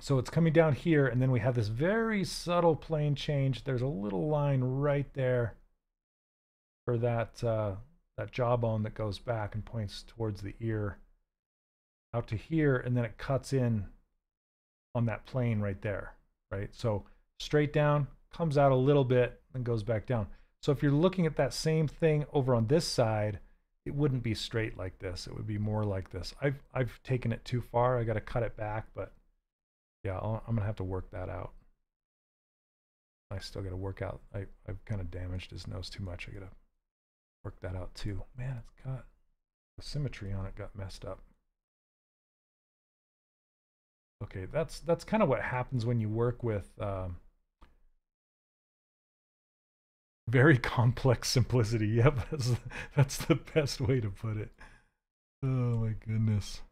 so it's coming down here, and then we have this very subtle plane change. There's a little line right there for that uh, that jawbone that goes back and points towards the ear out to here, and then it cuts in on that plane right there, right? So straight down, comes out a little bit, and goes back down. So if you're looking at that same thing over on this side, it wouldn't be straight like this. It would be more like this. I've I've taken it too far. I got to cut it back, but yeah, i am gonna have to work that out. I still got to work out. I I've kind of damaged his nose too much. I got to work that out too. Man, it's got the symmetry on it got messed up. Okay, that's that's kind of what happens when you work with um, very complex simplicity. Yep, that's, that's the best way to put it. Oh my goodness.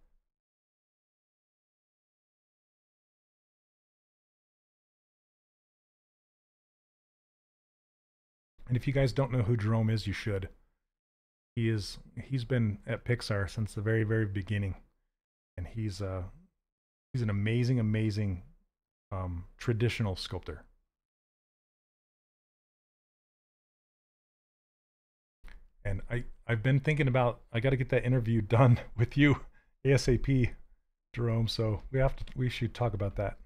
And if you guys don't know who Jerome is, you should. He is he's been at Pixar since the very very beginning, and he's uh he's an amazing amazing um, traditional sculptor. And I I've been thinking about I got to get that interview done with you ASAP, Jerome. So we have to we should talk about that.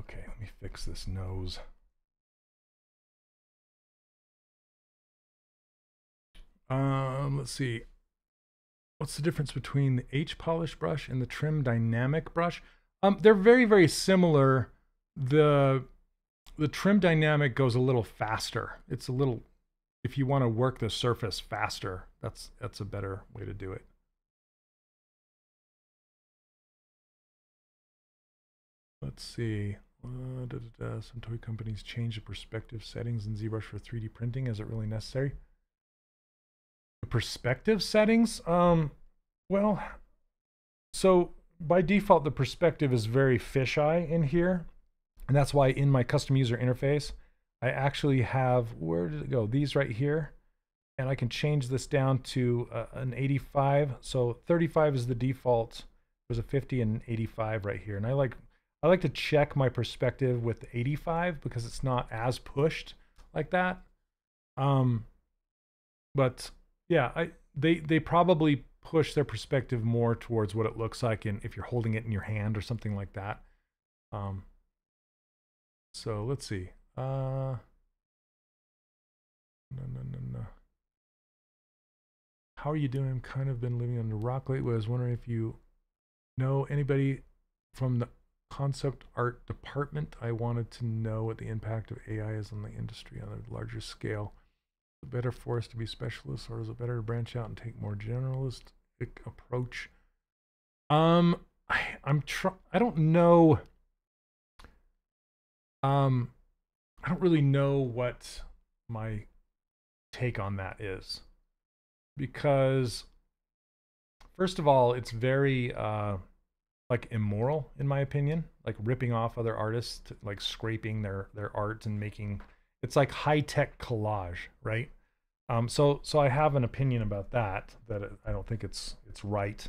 Okay, let me fix this nose. Um, let's see. What's the difference between the hPolish brush and the trim dynamic brush? Um, they're very, very similar the the trim dynamic goes a little faster. It's a little if you want to work the surface faster, that's that's a better way to do it. Let's see. Uh, da, da, da. Some toy companies change the perspective settings in ZBrush for 3D printing. Is it really necessary? The perspective settings? Um, well, so by default, the perspective is very fisheye in here. And that's why in my custom user interface, I actually have, where did it go? These right here. And I can change this down to uh, an 85. So 35 is the default. There's a 50 and 85 right here. And I like, I like to check my perspective with 85 because it's not as pushed like that. Um, but yeah, I, they, they probably push their perspective more towards what it looks like in, if you're holding it in your hand or something like that. Um, so let's see. Uh, no, no, no, no. How are you doing? I'm kind of been living under rock lately. I was wondering if you know anybody from the concept art department. I wanted to know what the impact of AI is on the industry on a larger scale. Is it better for us to be specialists, or is it better to branch out and take more generalistic approach? Um, I, I'm trying. I don't know um, I don't really know what my take on that is because first of all, it's very uh, like immoral in my opinion, like ripping off other artists, like scraping their their art and making it's like high tech collage, right? Um, so so I have an opinion about that that I don't think it's it's right.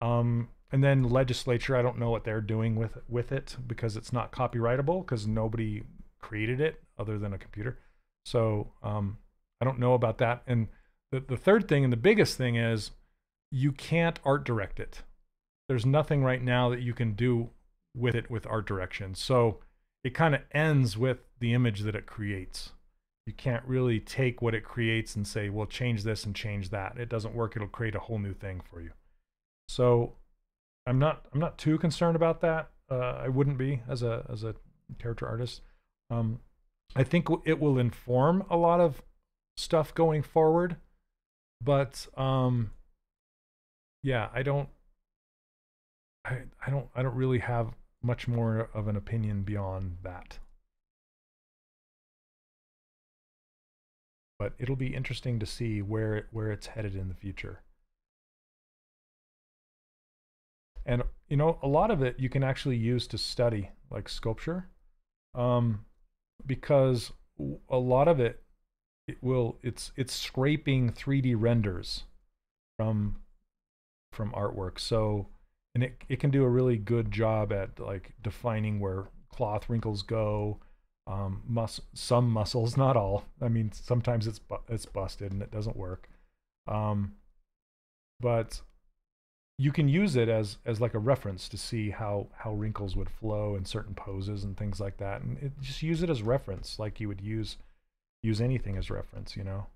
Um, and then legislature, I don't know what they're doing with with it because it's not copyrightable because nobody created it other than a computer. So um, I don't know about that. And the, the third thing and the biggest thing is you can't art direct it. There's nothing right now that you can do with it with art direction. So it kind of ends with the image that it creates. You can't really take what it creates and say, well, change this and change that. It doesn't work. It'll create a whole new thing for you. So I'm not I'm not too concerned about that. Uh, I wouldn't be as a as a character artist. Um, I think it will inform a lot of stuff going forward, but um, yeah, I don't I I don't I don't really have much more of an opinion beyond that. But it'll be interesting to see where it, where it's headed in the future. And you know, a lot of it you can actually use to study, like sculpture, um, because a lot of it, it will it's it's scraping 3D renders from from artwork. So and it, it can do a really good job at like defining where cloth wrinkles go um, mus- some muscles not all i mean sometimes it's bu- it's busted and it doesn't work um, but you can use it as as like a reference to see how how wrinkles would flow in certain poses and things like that and it, just use it as reference like you would use use anything as reference you know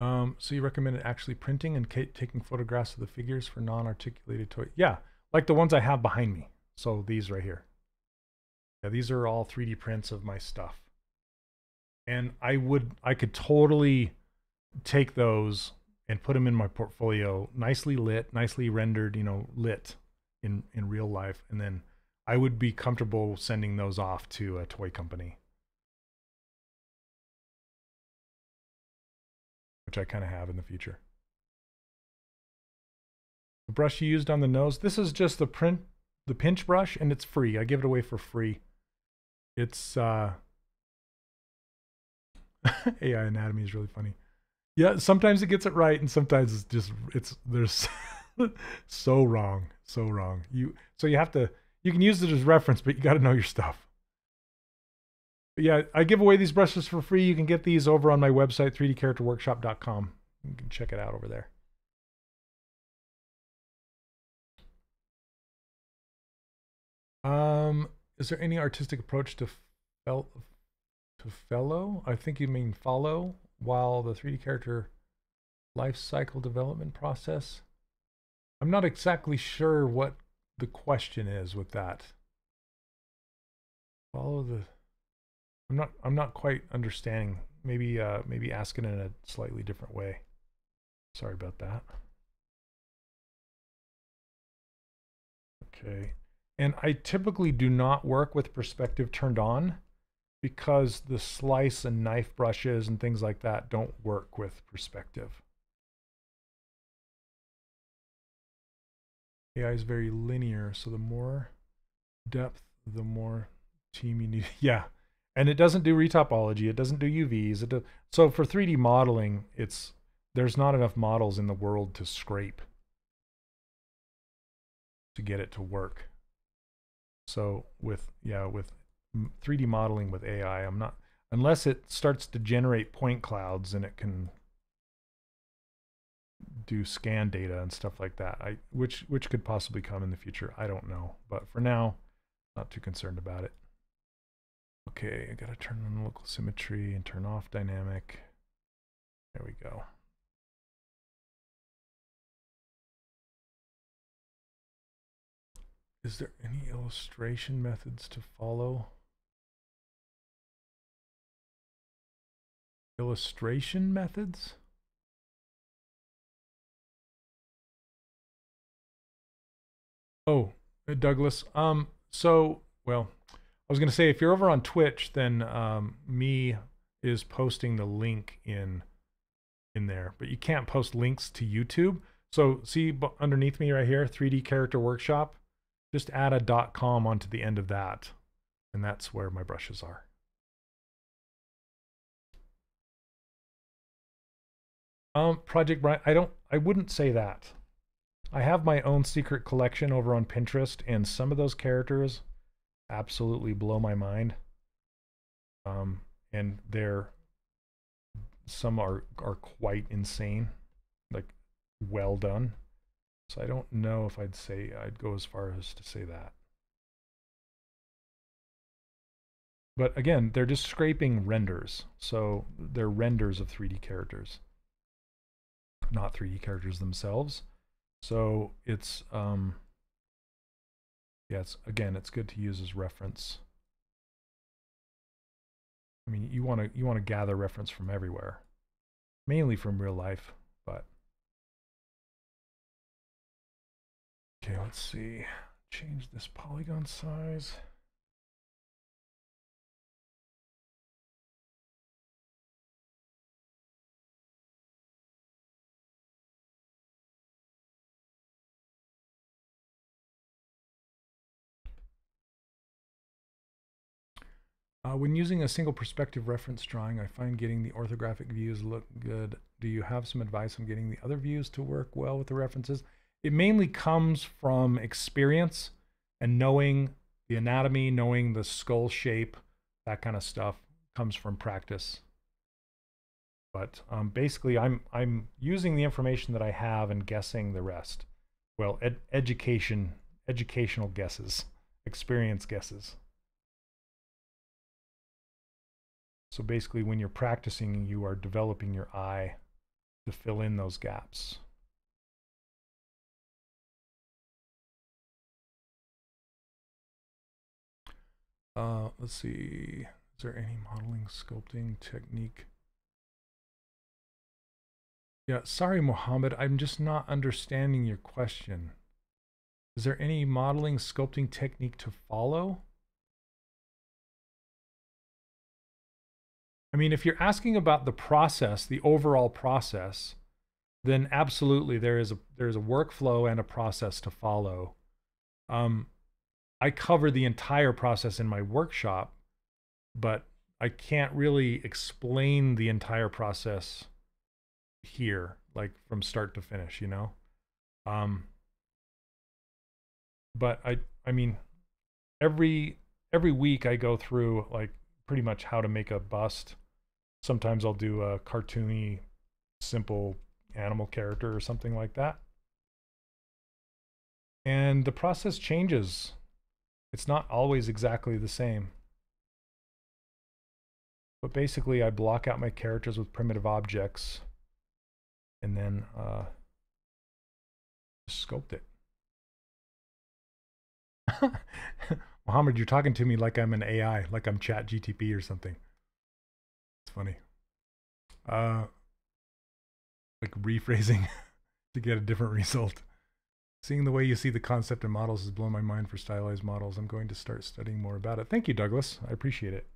Um, so you recommended actually printing and taking photographs of the figures for non-articulated toy? Yeah, like the ones I have behind me. So these right here. Yeah, these are all 3D prints of my stuff. And I would, I could totally take those and put them in my portfolio, nicely lit, nicely rendered, you know, lit in in real life, and then I would be comfortable sending those off to a toy company which I kind of have in the future. The brush you used on the nose, this is just the print, the pinch brush, and it's free. I give it away for free. It's uh, AI anatomy is really funny. Yeah, sometimes it gets it right, and sometimes it's just it's there's so wrong, so wrong. You so you have to you can use it as reference, but you got to know your stuff. But yeah, I give away these brushes for free. You can get these over on my website, 3dcharacterworkshop.com. You can check it out over there. Um, is there any artistic approach to fel to fellow? I think you mean follow while the 3D character life cycle development process. I'm not exactly sure what the question is with that. Follow the I'm not I'm not quite understanding. Maybe uh maybe asking in a slightly different way. Sorry about that. Okay. And I typically do not work with perspective turned on because the slice and knife brushes and things like that don't work with perspective. AI is very linear, so the more depth, the more team you need. yeah, and it doesn't do retopology it doesn't do uvs do, so for 3d modeling it's there's not enough models in the world to scrape to get it to work so with yeah with 3d modeling with ai i'm not unless it starts to generate point clouds and it can do scan data and stuff like that i which which could possibly come in the future i don't know but for now not too concerned about it Okay, I gotta turn on local symmetry and turn off dynamic. There we go. Is there any illustration methods to follow? Illustration methods? Oh, uh, Douglas. Um, so, well, I was going to say, if you're over on Twitch, then um, me is posting the link in in there, but you can't post links to YouTube. So see underneath me right here, 3D Character Workshop. Just add a .com onto the end of that, and that's where my brushes are. Um, Project Brian, I don't, I wouldn't say that. I have my own secret collection over on Pinterest, and some of those characters absolutely blow my mind. Um, and they're some are are quite insane, like well done. So I don't know if I'd say I'd go as far as to say that. But again, they're just scraping renders. So they're renders of 3D characters, not 3D characters themselves. So it's, um, yeah, it's, again, it's good to use as reference. I mean, you want to you want to gather reference from everywhere, mainly from real life, but okay, let's see. Change this polygon size. Uh, when using a single perspective reference drawing, I find getting the orthographic views look good. Do you have some advice on getting the other views to work well with the references? It mainly comes from experience and knowing the anatomy, knowing the skull shape, that kind of stuff comes from practice. But um, basically, I'm I'm using the information that I have and guessing the rest. Well, ed education, educational guesses, experience guesses. So basically, when you're practicing, you are developing your eye to fill in those gaps. Uh, let's see. Is there any modeling sculpting technique? Yeah, sorry, Mohammed. I'm just not understanding your question. Is there any modeling sculpting technique to follow? I mean, if you're asking about the process, the overall process, then absolutely there is a there's a workflow and a process to follow. Um, I cover the entire process in my workshop, but I can't really explain the entire process here, like from start to finish, you know. Um, but I I mean, every every week I go through like pretty much how to make a bust Sometimes I'll do a cartoony, simple animal character or something like that. And the process changes. It's not always exactly the same. But basically, I block out my characters with primitive objects and then uh, sculpt it. Mohammed, you're talking to me like I'm an AI, like I'm Chat GTP or something. Funny. Uh, like rephrasing to get a different result. Seeing the way you see the concept and models has blown my mind for stylized models. I'm going to start studying more about it. Thank you, Douglas. I appreciate it.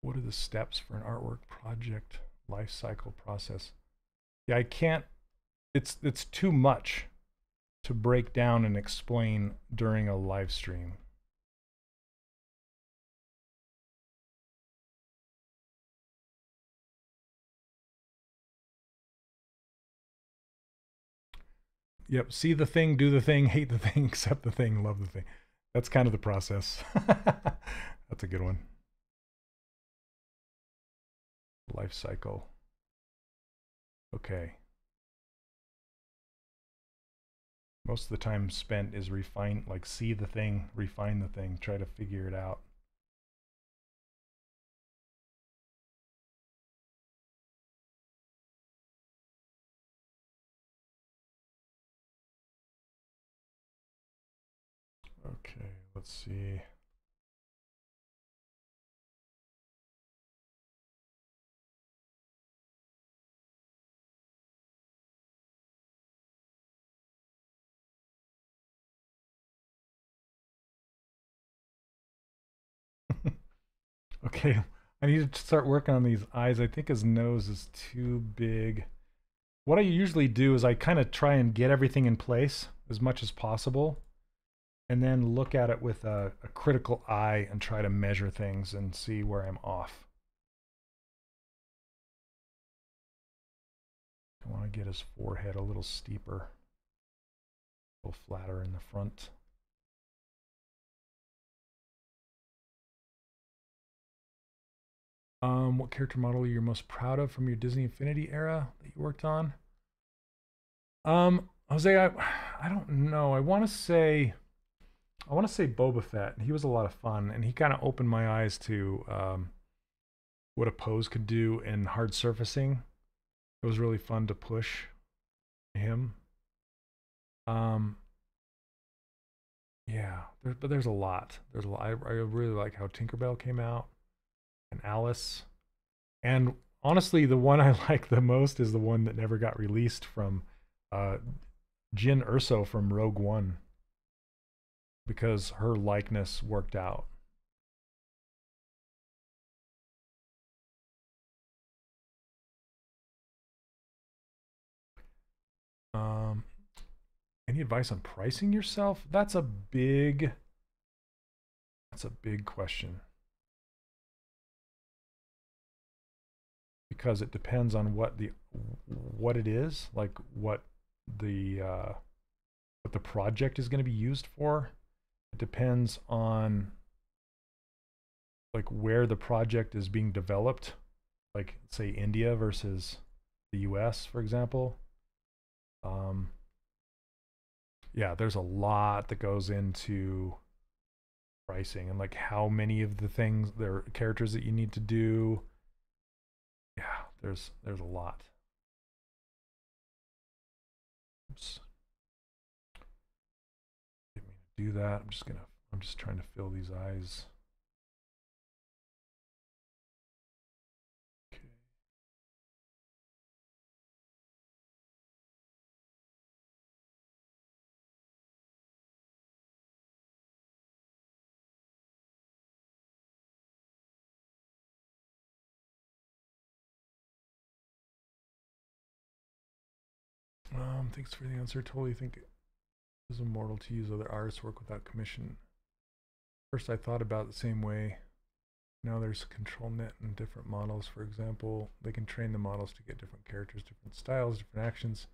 What are the steps for an artwork project life cycle process? Yeah, I can't. It's it's too much to break down and explain during a live stream. Yep, see the thing, do the thing, hate the thing, accept the thing, love the thing. That's kind of the process. That's a good one. Life cycle. Okay. Most of the time spent is refine like see the thing refine the thing try to figure it out. Okay let's see Okay, I need to start working on these eyes. I think his nose is too big. What I usually do is I kind of try and get everything in place as much as possible. and then look at it with a, a critical eye and try to measure things and see where I'm off. I want to get his forehead a little steeper, a little flatter in the front. Um, what character model are you most proud of from your Disney Infinity era that you worked on? Um, Jose, I, I don't know. I want to say, I want to say Boba Fett. He was a lot of fun, and he kind of opened my eyes to um, what a pose could do in hard surfacing. It was really fun to push him. Um, yeah, there, but there's a lot. There's a lot. I, I really like how Tinkerbell came out and Alice. And honestly, the one I like the most is the one that never got released from uh, Jyn Erso from Rogue One because her likeness worked out. Um, any advice on pricing yourself? That's a big, that's a big question. Because it depends on what the what it is, like what the uh, what the project is going to be used for. It depends on like where the project is being developed, like say India versus the U.S. for example. Um, yeah, there's a lot that goes into pricing and like how many of the things there characters that you need to do yeah, there's there's a lot. Oops. Didn't mean to do that. I'm just gonna I'm just trying to fill these eyes. Um, thanks for the answer. Totally think it was immortal to use other artists' work without commission. First, I thought about the same way. Now there's ControlNet and different models. For example, they can train the models to get different characters, different styles, different actions.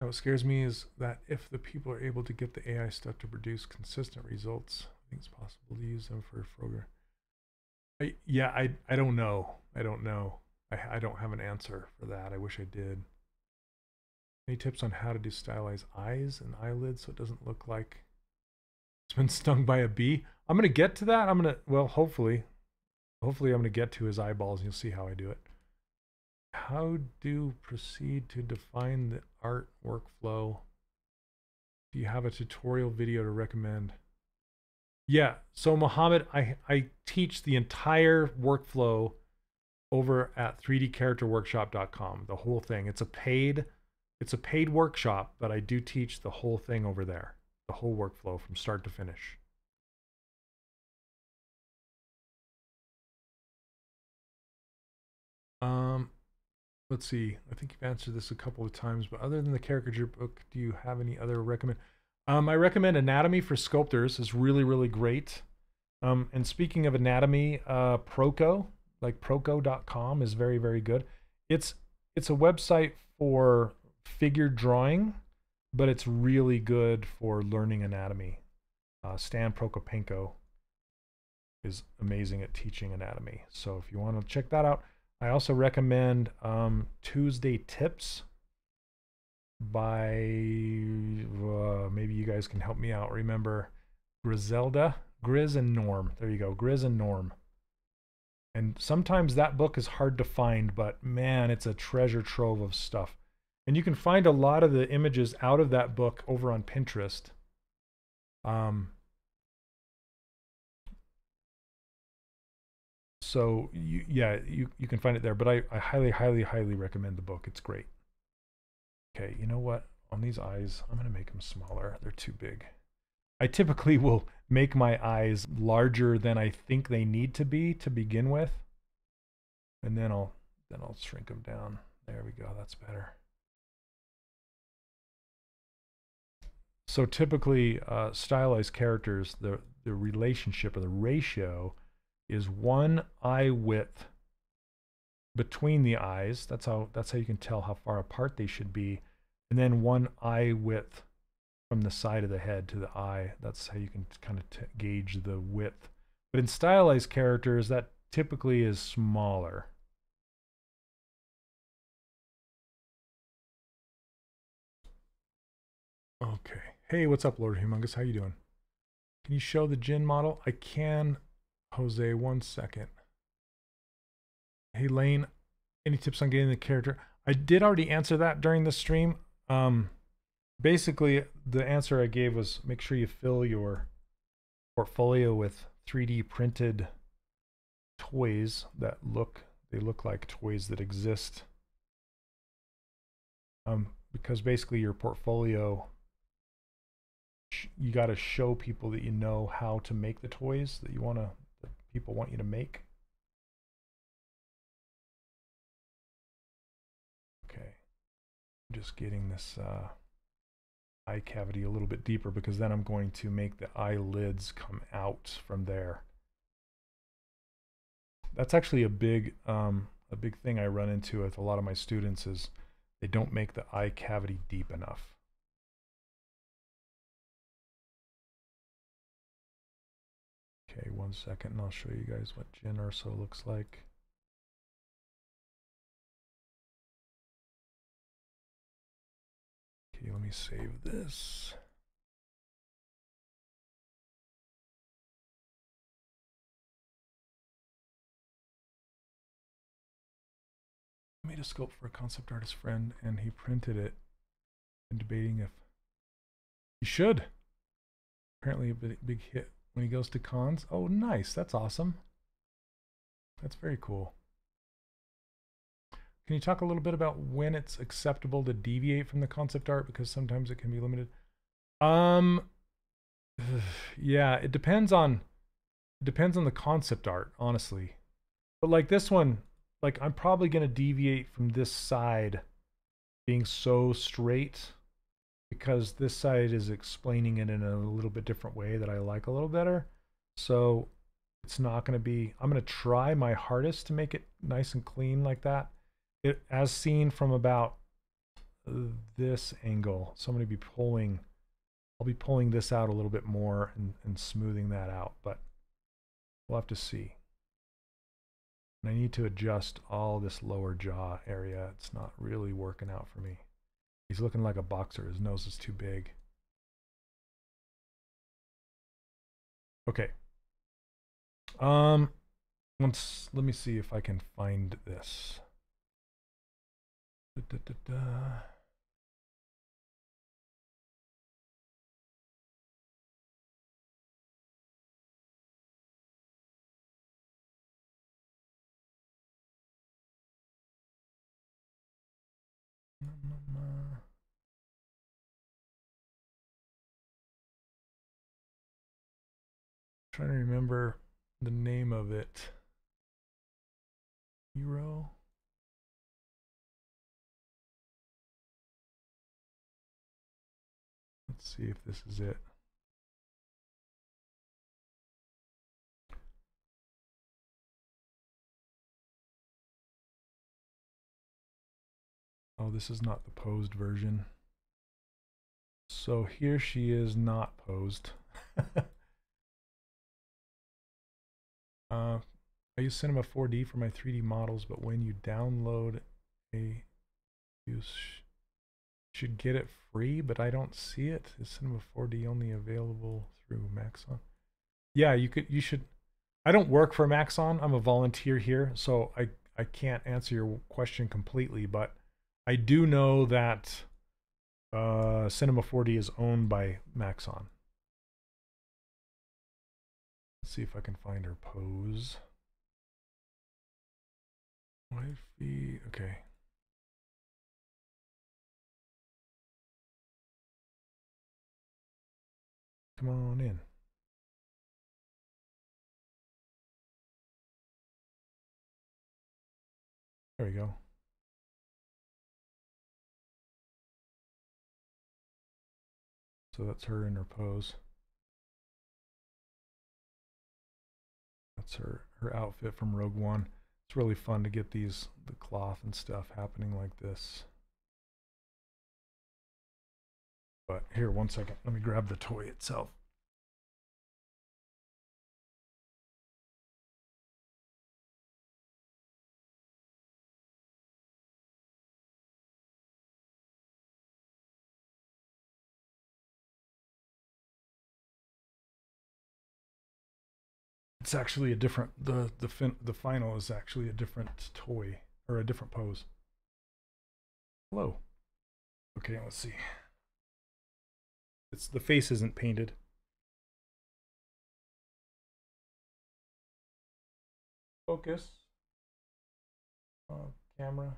Now, what scares me is that if the people are able to get the AI stuff to produce consistent results, I think it's possible to use them for Frogger. I, yeah, I, I don't know. I don't know. I, I don't have an answer for that. I wish I did. Any tips on how to do stylized eyes and eyelids so it doesn't look like it's been stung by a bee? I'm going to get to that. I'm going to, well, hopefully, hopefully I'm going to get to his eyeballs and you'll see how I do it. How do proceed to define the art workflow? Do you have a tutorial video to recommend? Yeah, so Mohammed, I, I teach the entire workflow over at 3dcharacterworkshop.com, the whole thing. It's a paid it's a paid workshop, but I do teach the whole thing over there, the whole workflow from start to finish. Um, let's see. I think you've answered this a couple of times, but other than the caricature book, do you have any other recommend? Um, I recommend Anatomy for Sculptors. is really, really great. Um, and speaking of anatomy, uh, Proko, like proko.com is very, very good. It's it's a website for figure drawing, but it's really good for learning anatomy. Uh, Stan Prokopenko is amazing at teaching anatomy. So if you want to check that out, I also recommend um, Tuesday Tips by uh, maybe you guys can help me out. Remember Griselda, Grizz and Norm. There you go, Grizz and Norm. And sometimes that book is hard to find, but man, it's a treasure trove of stuff. And you can find a lot of the images out of that book over on Pinterest. Um, so you, yeah, you, you can find it there, but I, I highly, highly, highly recommend the book. It's great. Okay, you know what? On these eyes, I'm to make them smaller. They're too big. I typically will make my eyes larger than I think they need to be to begin with. And then I'll then I'll shrink them down. There we go. That's better. So typically, uh, stylized characters, the the relationship or the ratio is one eye width between the eyes. That's how that's how you can tell how far apart they should be, and then one eye width from the side of the head to the eye. That's how you can kind of gauge the width. But in stylized characters, that typically is smaller. Okay. Hey, what's up, Lord Humongous? How you doing? Can you show the Jyn model? I can, Jose. One second. Hey, Lane. Any tips on getting the character? I did already answer that during the stream. Um, basically, the answer I gave was make sure you fill your portfolio with 3D printed toys that look they look like toys that exist. Um, because basically your portfolio you got to show people that you know how to make the toys that you want to that people want you to make. Okay. I'm just getting this uh, eye cavity a little bit deeper because then I'm going to make the eyelids come out from there. That's actually a big um, a big thing I run into with a lot of my students is they don't make the eye cavity deep enough Okay, one second and I'll show you guys what Jyn Erso looks like. Okay, let me save this. I made a sculpt for a concept artist friend and he printed it and debating if he should. Apparently a big, big hit when he goes to cons. Oh, nice. That's awesome. That's very cool. Can you talk a little bit about when it's acceptable to deviate from the concept art because sometimes it can be limited? Um yeah, it depends on it depends on the concept art, honestly. But like this one, like I'm probably going to deviate from this side being so straight because this side is explaining it in a little bit different way that I like a little better. So it's not going to be, I'm going to try my hardest to make it nice and clean like that. It, as seen from about this angle. So I'm going to be pulling, I'll be pulling this out a little bit more and, and smoothing that out, but we'll have to see. And I need to adjust all this lower jaw area. It's not really working out for me. He's looking like a boxer. His nose is too big. Okay. Um, once let me see if I can find this. Da, da, da, trying to remember the name of it. Hero? Let's see if this is it. Oh, this is not the posed version. So here she is not posed. Uh, I use Cinema 4D for my 3D models, but when you download a, you sh should get it free, but I don't see it. Is Cinema 4D only available through Maxon? Yeah, you could. You should. I don't work for Maxon. I'm a volunteer here, so I I can't answer your question completely, but I do know that uh, Cinema 4D is owned by Maxon. See if I can find her pose. Wifey, okay. Come on in. There we go. So that's her in her pose. That's her her outfit from Rogue One. It's really fun to get these the cloth and stuff happening like this. But here, one second. Let me grab the toy itself. It's actually a different the the fin, the final is actually a different toy or a different pose. Hello. Okay, let's see. It's the face isn't painted. Focus. Uh, camera.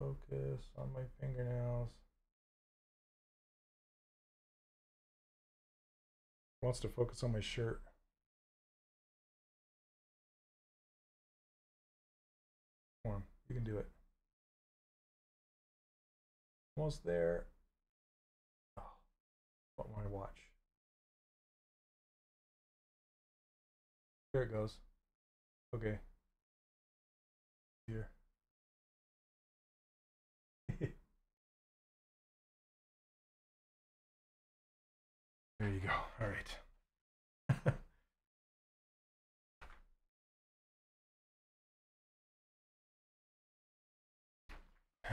Focus on my fingernails. Wants to focus on my shirt. You can do it. Almost there. Oh, what my watch? There it goes. Okay. Here. there you go. All right.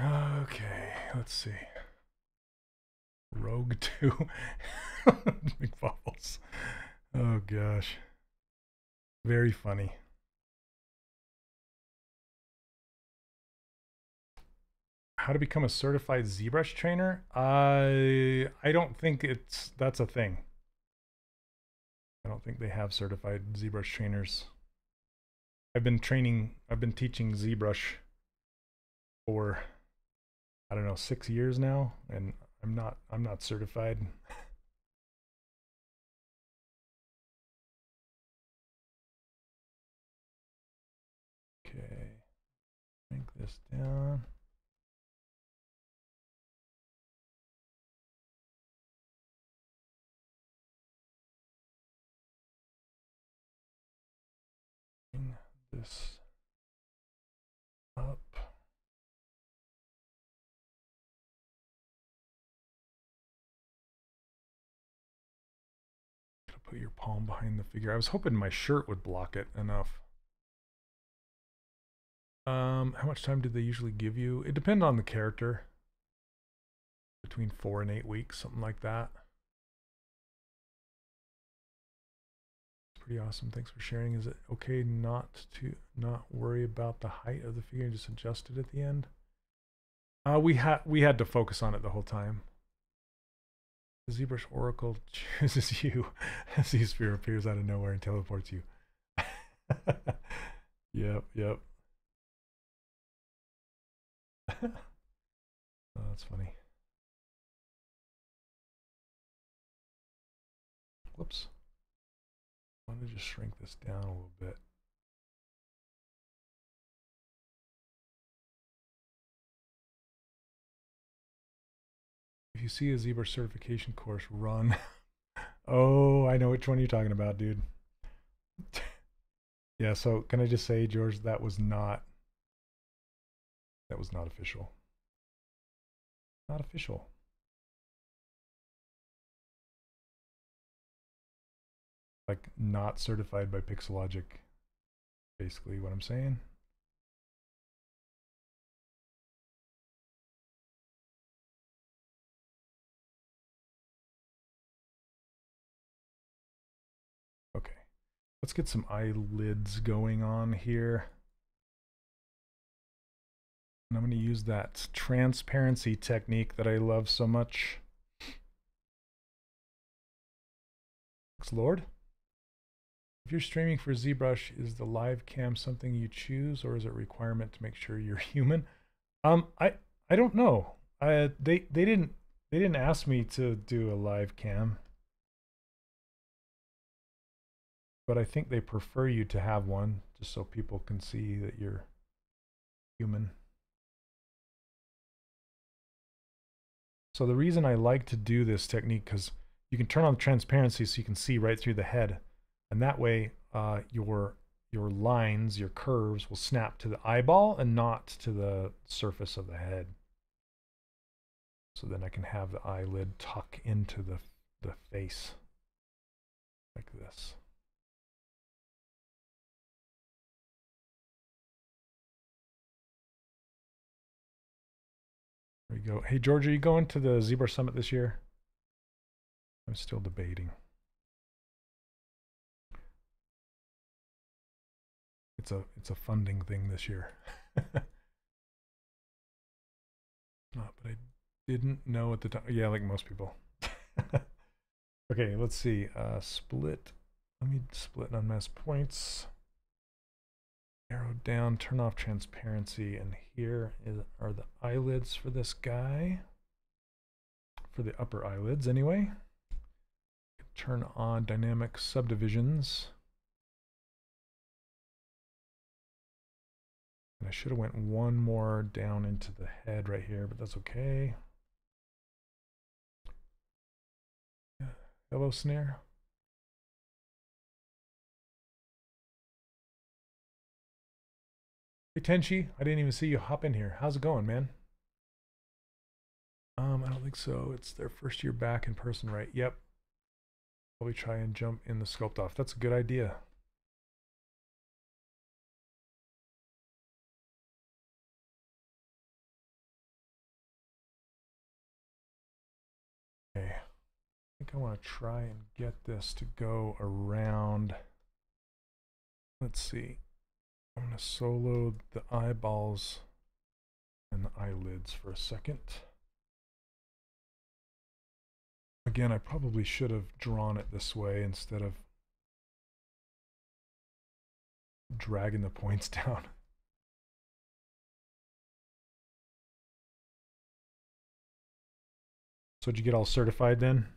Okay, let's see. Rogue 2. Big bubbles. Oh gosh. Very funny. How to become a certified ZBrush trainer? I I don't think it's that's a thing. I don't think they have certified ZBrush trainers. I've been training, I've been teaching ZBrush for I don't know, six years now, and I'm not I'm not certified. okay, shrink this down. Bring this up. Put your palm behind the figure. I was hoping my shirt would block it enough. Um, how much time do they usually give you? It depends on the character. Between four and eight weeks, something like that. Pretty awesome. Thanks for sharing. Is it okay not to not worry about the height of the figure and just adjust it at the end? Uh, we had we had to focus on it the whole time. The ZBrush Oracle chooses you as the sphere appears out of nowhere and teleports you. yep, yep. oh, that's funny. Whoops. I want to just shrink this down a little bit. If you see a zebra certification course, run. oh, I know which one you're talking about, dude. yeah, so can I just say, George, that was not that was not official. Not official. Like not certified by Pixologic. Basically what I'm saying. Let's get some eyelids going on here. And I'm going to use that transparency technique that I love so much. Thanks, Lord. If you're streaming for ZBrush, is the live cam something you choose or is it a requirement to make sure you're human? Um, I I don't know. I they they didn't they didn't ask me to do a live cam. But I think they prefer you to have one just so people can see that you're human. So the reason I like to do this technique, because you can turn on the transparency so you can see right through the head. And that way uh, your your lines, your curves will snap to the eyeball and not to the surface of the head. So then I can have the eyelid tuck into the, the face like this. There you go. Hey, George, are you going to the ZBrush Summit this year? I'm still debating. It's a it's a funding thing this year. oh, but I didn't know at the time. Yeah, like most people. okay, let's see. Uh, split. Let me split and unmask points. Arrow down, turn off transparency, and here is, are the eyelids for this guy. For the upper eyelids, anyway. Turn on dynamic subdivisions. And I should have went one more down into the head right here, but that's okay. Hello, Snare. Hey, Tenchi, I didn't even see you hop in here. How's it going, man? Um, I don't think so. It's their first year back in person, right? Yep. Probably try and jump in the sculpt off. That's a good idea. Okay. I think I want to try and get this to go around. Let's see. I'm going to solo the eyeballs and the eyelids for a second. Again, I probably should have drawn it this way instead of dragging the points down. So did you get all certified then?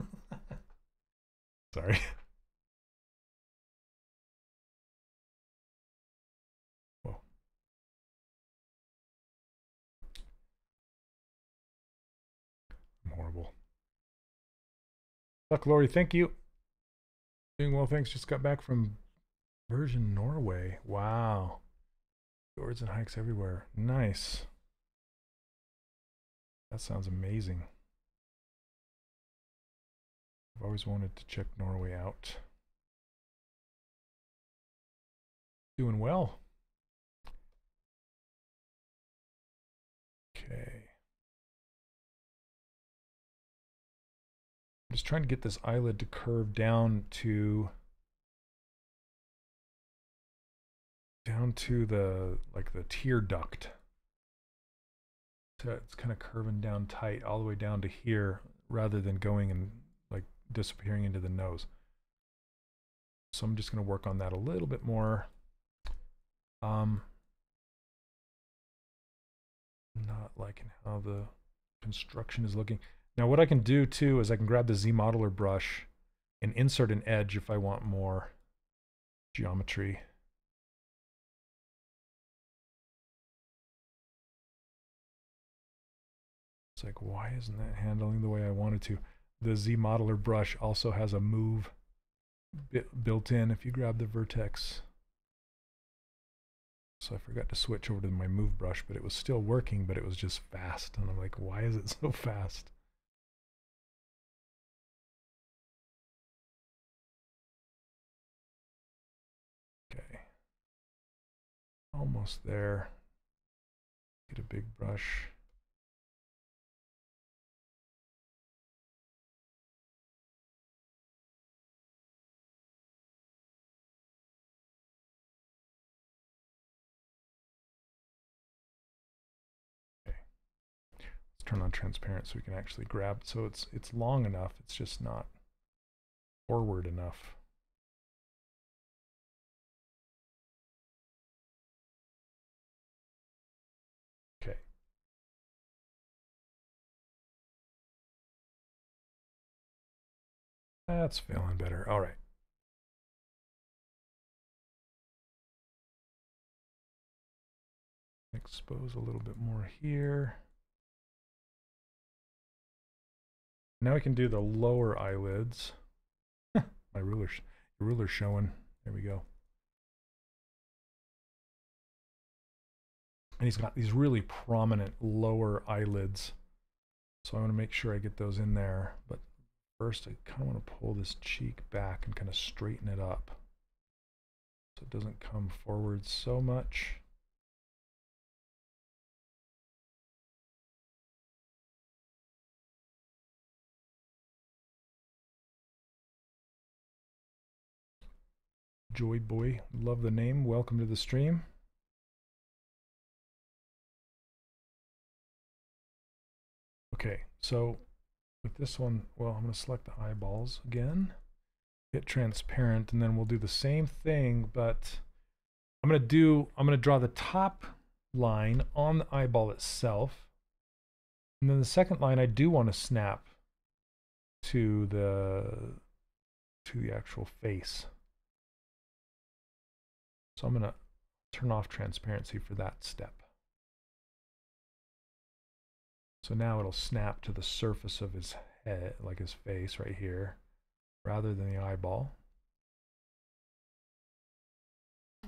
Sorry. Luck, Lori, thank you. Doing well, thanks. Just got back from Bergen, Norway. Wow. Fjords and hikes everywhere. Nice. That sounds amazing. I've always wanted to check Norway out. Doing well. Just trying to get this eyelid to curve down to down to the like the tear duct. So it's kind of curving down tight all the way down to here rather than going and like disappearing into the nose. So I'm just going to work on that a little bit more. Um, not liking how the construction is looking. Now what I can do too is I can grab the ZModeler brush and insert an edge if I want more geometry. It's like, why isn't that handling the way I wanted to? the ZModeler brush also has a move built in if you grab the vertex. So I forgot to switch over to my move brush, but it was still working, but it was just fast. And I'm like, why is it so fast? Almost there. Get a big brush. Turn on transparent so we can actually grab so it's it's long enough it's just not forward enough that's feeling better all right expose a little bit more here Now we can do the lower eyelids. My ruler, ruler showing. There we go. And he's got these really prominent lower eyelids. So I want to make sure I get those in there. But first, I kind of want to pull this cheek back and kind of straighten it up. So it doesn't come forward so much. Joy Boy, love the name. Welcome to the stream. Okay, so with this one, well, I'm going to select the eyeballs again, hit transparent, and then we'll do the same thing, but I'm going to do, I'm going to draw the top line on the eyeball itself. And then the second line, I do want to snap to the, to the actual face. So I'm going to turn off transparency for that step. So now it'll snap to the surface of his head, like his face right here, rather than the eyeball.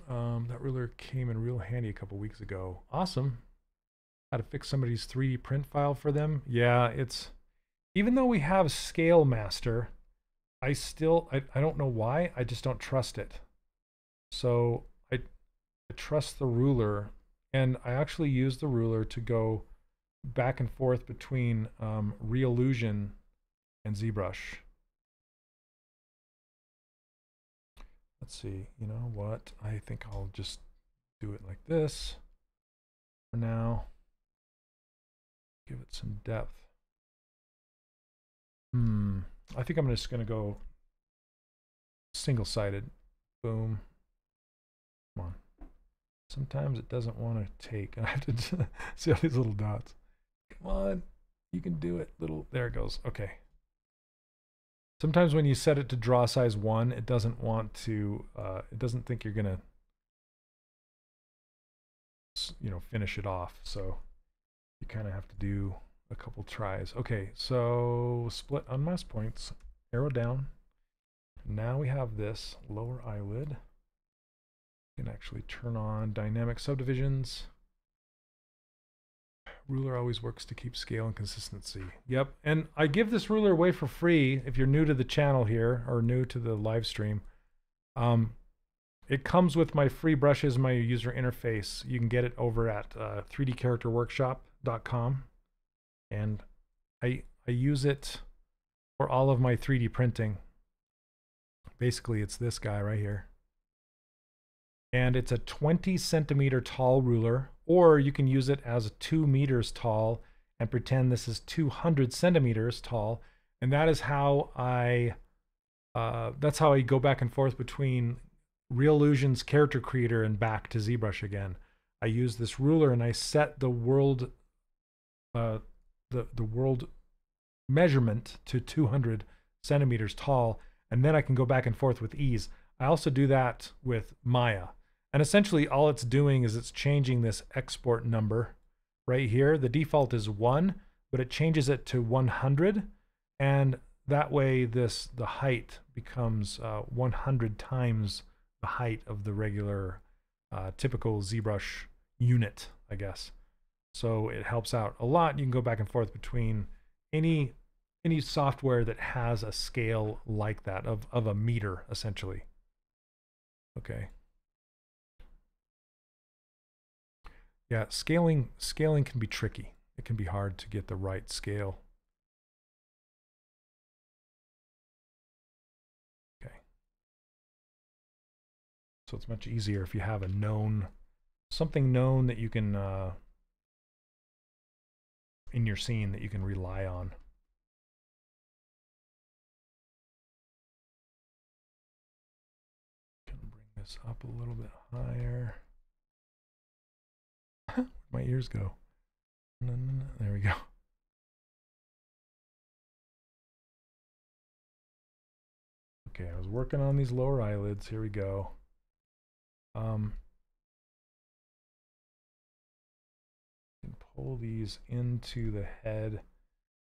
Um, that ruler came in real handy a couple weeks ago. Awesome. How to fix somebody's 3D print file for them. Yeah, it's, even though we have Scale Master, I still, I, I don't know why, I just don't trust it. So I trust the ruler, and I actually use the ruler to go back and forth between um, Reallusion and ZBrush. Let's see, you know what? I think I'll just do it like this for now. Give it some depth. Hmm, I think I'm just going to go single-sided. Boom. Come on. Sometimes it doesn't want to take. I have to see all these little dots. Come on. You can do it. Little. There it goes. Okay. Sometimes when you set it to draw size 1, it doesn't want to, uh, it doesn't think you're going to, you know, finish it off. So you kind of have to do a couple tries. Okay, so split on unmask points, arrow down. Now we have this lower eyelid can actually turn on dynamic subdivisions. Ruler always works to keep scale and consistency. Yep, and I give this ruler away for free if you're new to the channel here or new to the live stream. Um, it comes with my free brushes, my user interface. You can get it over at uh, 3dcharacterworkshop.com. And I, I use it for all of my 3D printing. Basically, it's this guy right here and it's a 20 centimeter tall ruler, or you can use it as two meters tall and pretend this is 200 centimeters tall. And that is how I, uh, that's how I go back and forth between Reallusion's character creator and back to ZBrush again. I use this ruler and I set the world, uh, the, the world measurement to 200 centimeters tall, and then I can go back and forth with ease. I also do that with Maya. And essentially all it's doing is it's changing this export number right here. The default is one, but it changes it to 100. And that way this the height becomes uh, 100 times the height of the regular uh, typical ZBrush unit, I guess. So it helps out a lot. You can go back and forth between any any software that has a scale like that of, of a meter, essentially. Okay. Yeah, scaling scaling can be tricky. It can be hard to get the right scale. Okay. So it's much easier if you have a known, something known that you can, uh, in your scene that you can rely on. This up a little bit higher Where'd my ears go? No, no, no. There we go. Okay, I was working on these lower eyelids. Here we go. Um, pull these into the head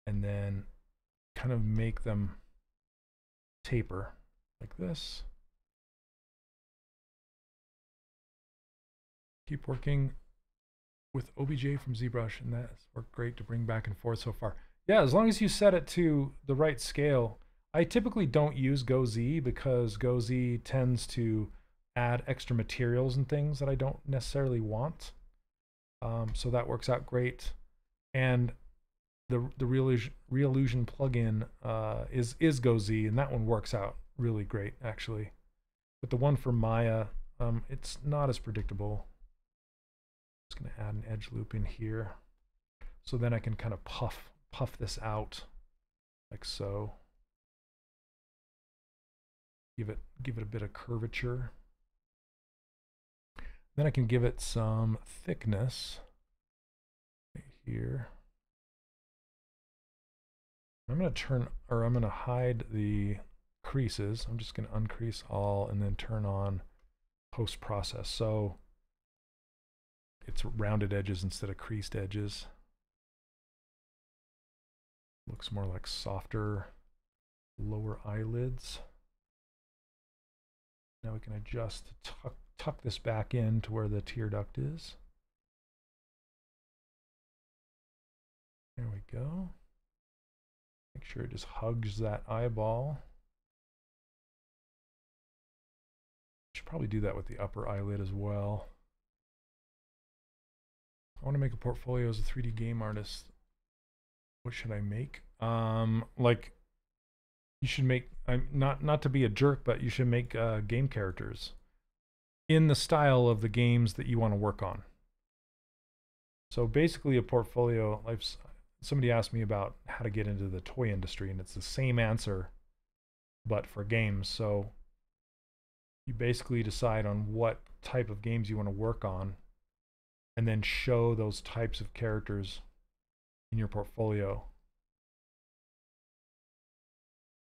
and then kind of make them taper like this. Keep working with OBJ from ZBrush, and that's worked great to bring back and forth so far. Yeah, as long as you set it to the right scale. I typically don't use GoZ because GoZ tends to add extra materials and things that I don't necessarily want. Um, so that works out great. And the the Reallusion, Reallusion plugin uh, is is GoZ, and that one works out really great actually. But the one for Maya, um, it's not as predictable. Just gonna add an edge loop in here, so then I can kind of puff puff this out like so. Give it give it a bit of curvature. Then I can give it some thickness right here. I'm going to turn, or I'm going to hide the creases. I'm just going to uncrease all and then turn on post process. So it's rounded edges instead of creased edges. Looks more like softer lower eyelids. Now we can adjust to tuck, tuck this back in to where the tear duct is. There we go. Make sure it just hugs that eyeball. Should probably do that with the upper eyelid as well. I want to make a portfolio as a 3D game artist. What should I make? Um, like you should make I'm not not to be a jerk, but you should make uh, game characters in the style of the games that you want to work on. So basically, a portfolio. I've somebody asked me about how to get into the toy industry, and it's the same answer, but for games. So you basically decide on what type of games you want to work on, and then show those types of characters in your portfolio.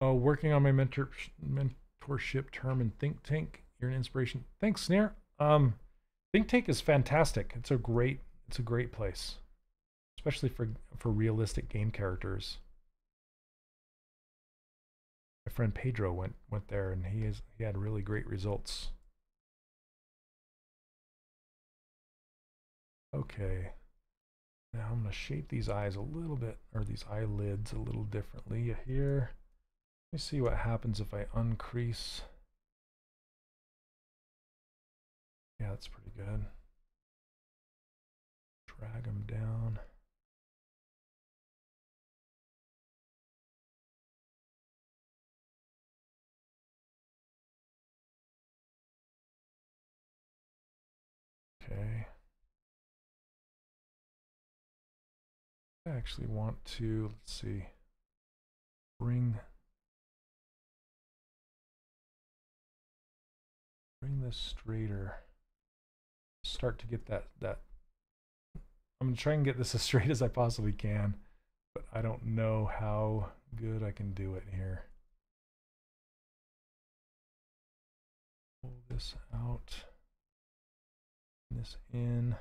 Oh, working on my mentor mentorship term in Think Tank. You're an inspiration. Thanks, Snare. Um, Think Tank is fantastic. It's a great it's a great place especially for for realistic game characters. My friend Pedro went went there, and he is he had really great results. Okay, now I'm gonna shape these eyes a little bit, or these eyelids a little differently here. Let me see what happens if I uncrease. Yeah, that's pretty good. Drag them down. Okay. I actually want to, let's see, bring bring this straighter. Start to get that that I'm gonna try and get this as straight as I possibly can, but I don't know how good I can do it here. Pull this out this in.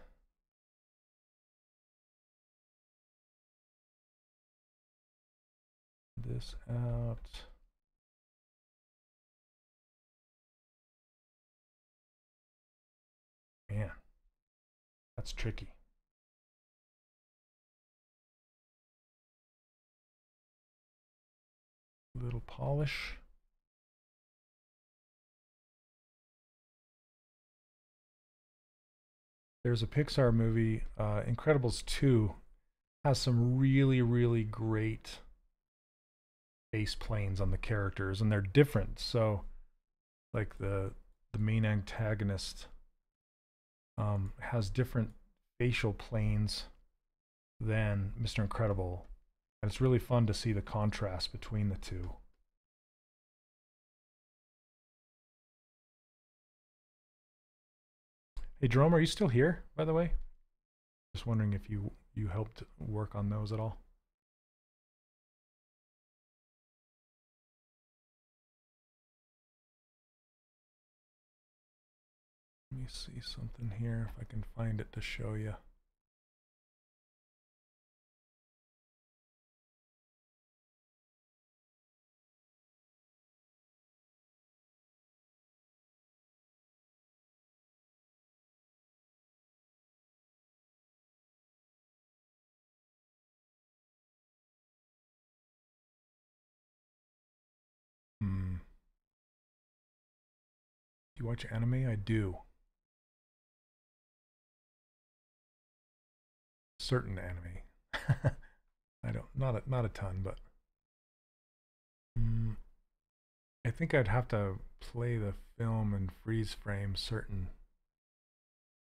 This out. Man, that's tricky. Little polish. There's a Pixar movie, uh, Incredibles 2, has some really, really great planes on the characters, and they're different. So, like the the main antagonist um, has different facial planes than Mr. Incredible, and it's really fun to see the contrast between the two. Hey, Jerome, are you still here, by the way? Just wondering if you you helped work on those at all. see something here if I can find it to show you. Hmm. Do you watch anime? I do. Certain anime. I don't not a, not a ton, but mm, I think I'd have to play the film and freeze frame certain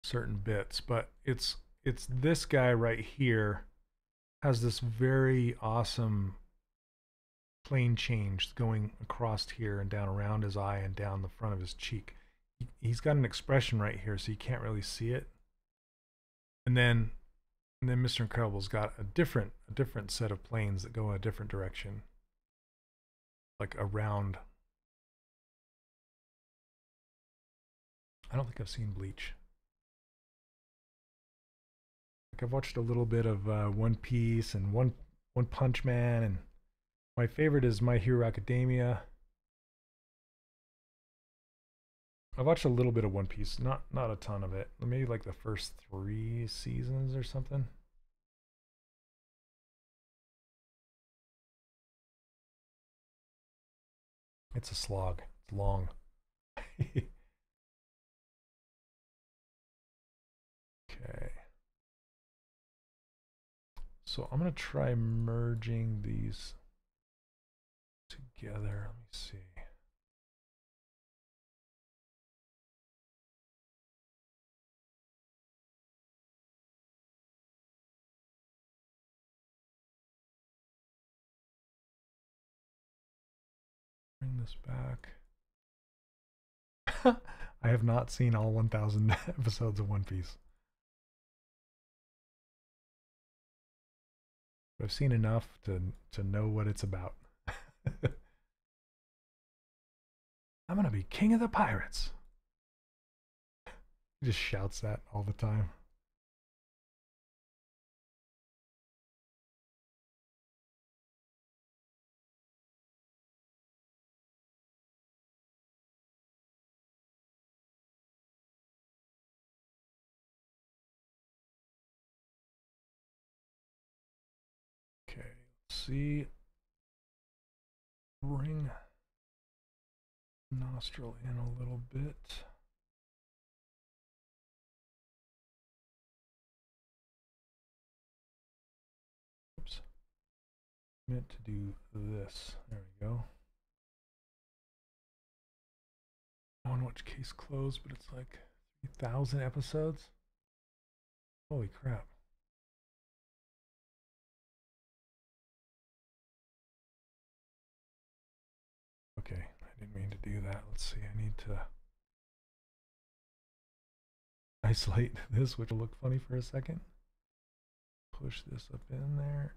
certain bits, but it's it's this guy right here has this very awesome plane change going across here and down around his eye and down the front of his cheek. He's got an expression right here, so you can't really see it. And then and then Mr. Incredible's got a different a different set of planes that go in a different direction. Like around. I don't think I've seen Bleach. Like I've watched a little bit of uh, One Piece and One One Punch Man, and my favorite is My Hero Academia. I watched a little bit of One Piece, not not a ton of it. Maybe like the first three seasons or something. It's a slog. It's long. okay. So I'm going to try merging these together. Let me see. Bring this back. I have not seen all 1,000 episodes of One Piece. But I've seen enough to, to know what it's about. I'm going to be king of the pirates. He just shouts that all the time. See. Bring nostril in a little bit. Oops. Meant to do this. There we go. To watch Case Closed, but it's like 3,000 episodes. Holy crap. Mean to do that. Let's see, I need to isolate this, which will look funny for a second. Push this up in there.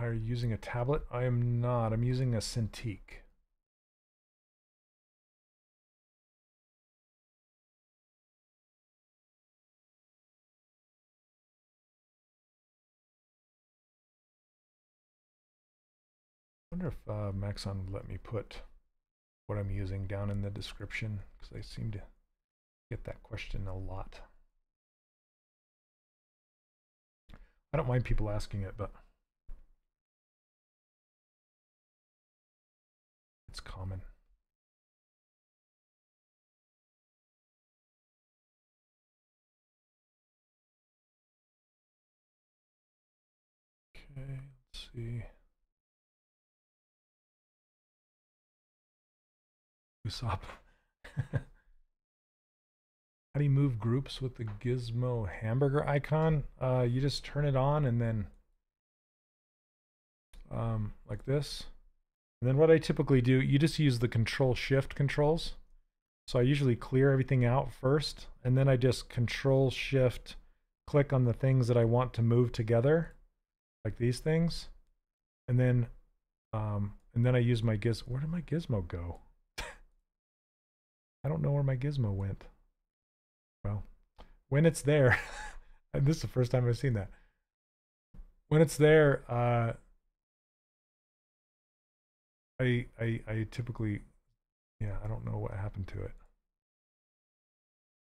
Are you using a tablet? I am not. I'm using a Cintiq. Wonder if uh, Maxon would let me put what I'm using down in the description because I seem to get that question a lot. I don't mind people asking it, but it's common. Okay, let's see. Usopp. How do you move groups with the gizmo hamburger icon? Uh, you just turn it on and then um, like this. And then what I typically do, you just use the control shift controls. So I usually clear everything out first, and then I just control shift click on the things that I want to move together, like these things. And then um, and then I use my giz where did my gizmo go? I don't know where my gizmo went. Well, when it's there, and this is the first time I've seen that. When it's there, uh, I, I, I typically, yeah, I don't know what happened to it.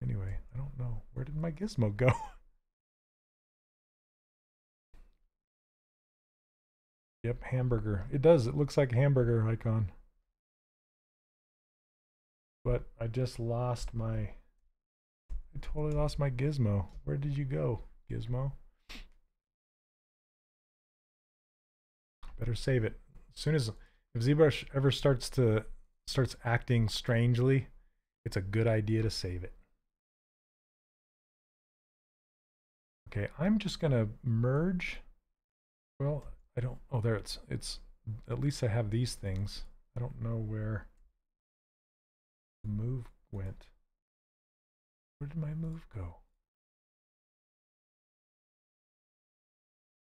Anyway, I don't know. Where did my gizmo go? yep, hamburger. It does. It looks like hamburger icon. But I just lost my... I totally lost my gizmo. Where did you go, gizmo? Better save it. As soon as if ZBrush ever starts to starts acting strangely, it's a good idea to save it. Okay, I'm just gonna merge. Well, I don't. Oh, there it's it's. At least I have these things. I don't know where move went. Where did my move go?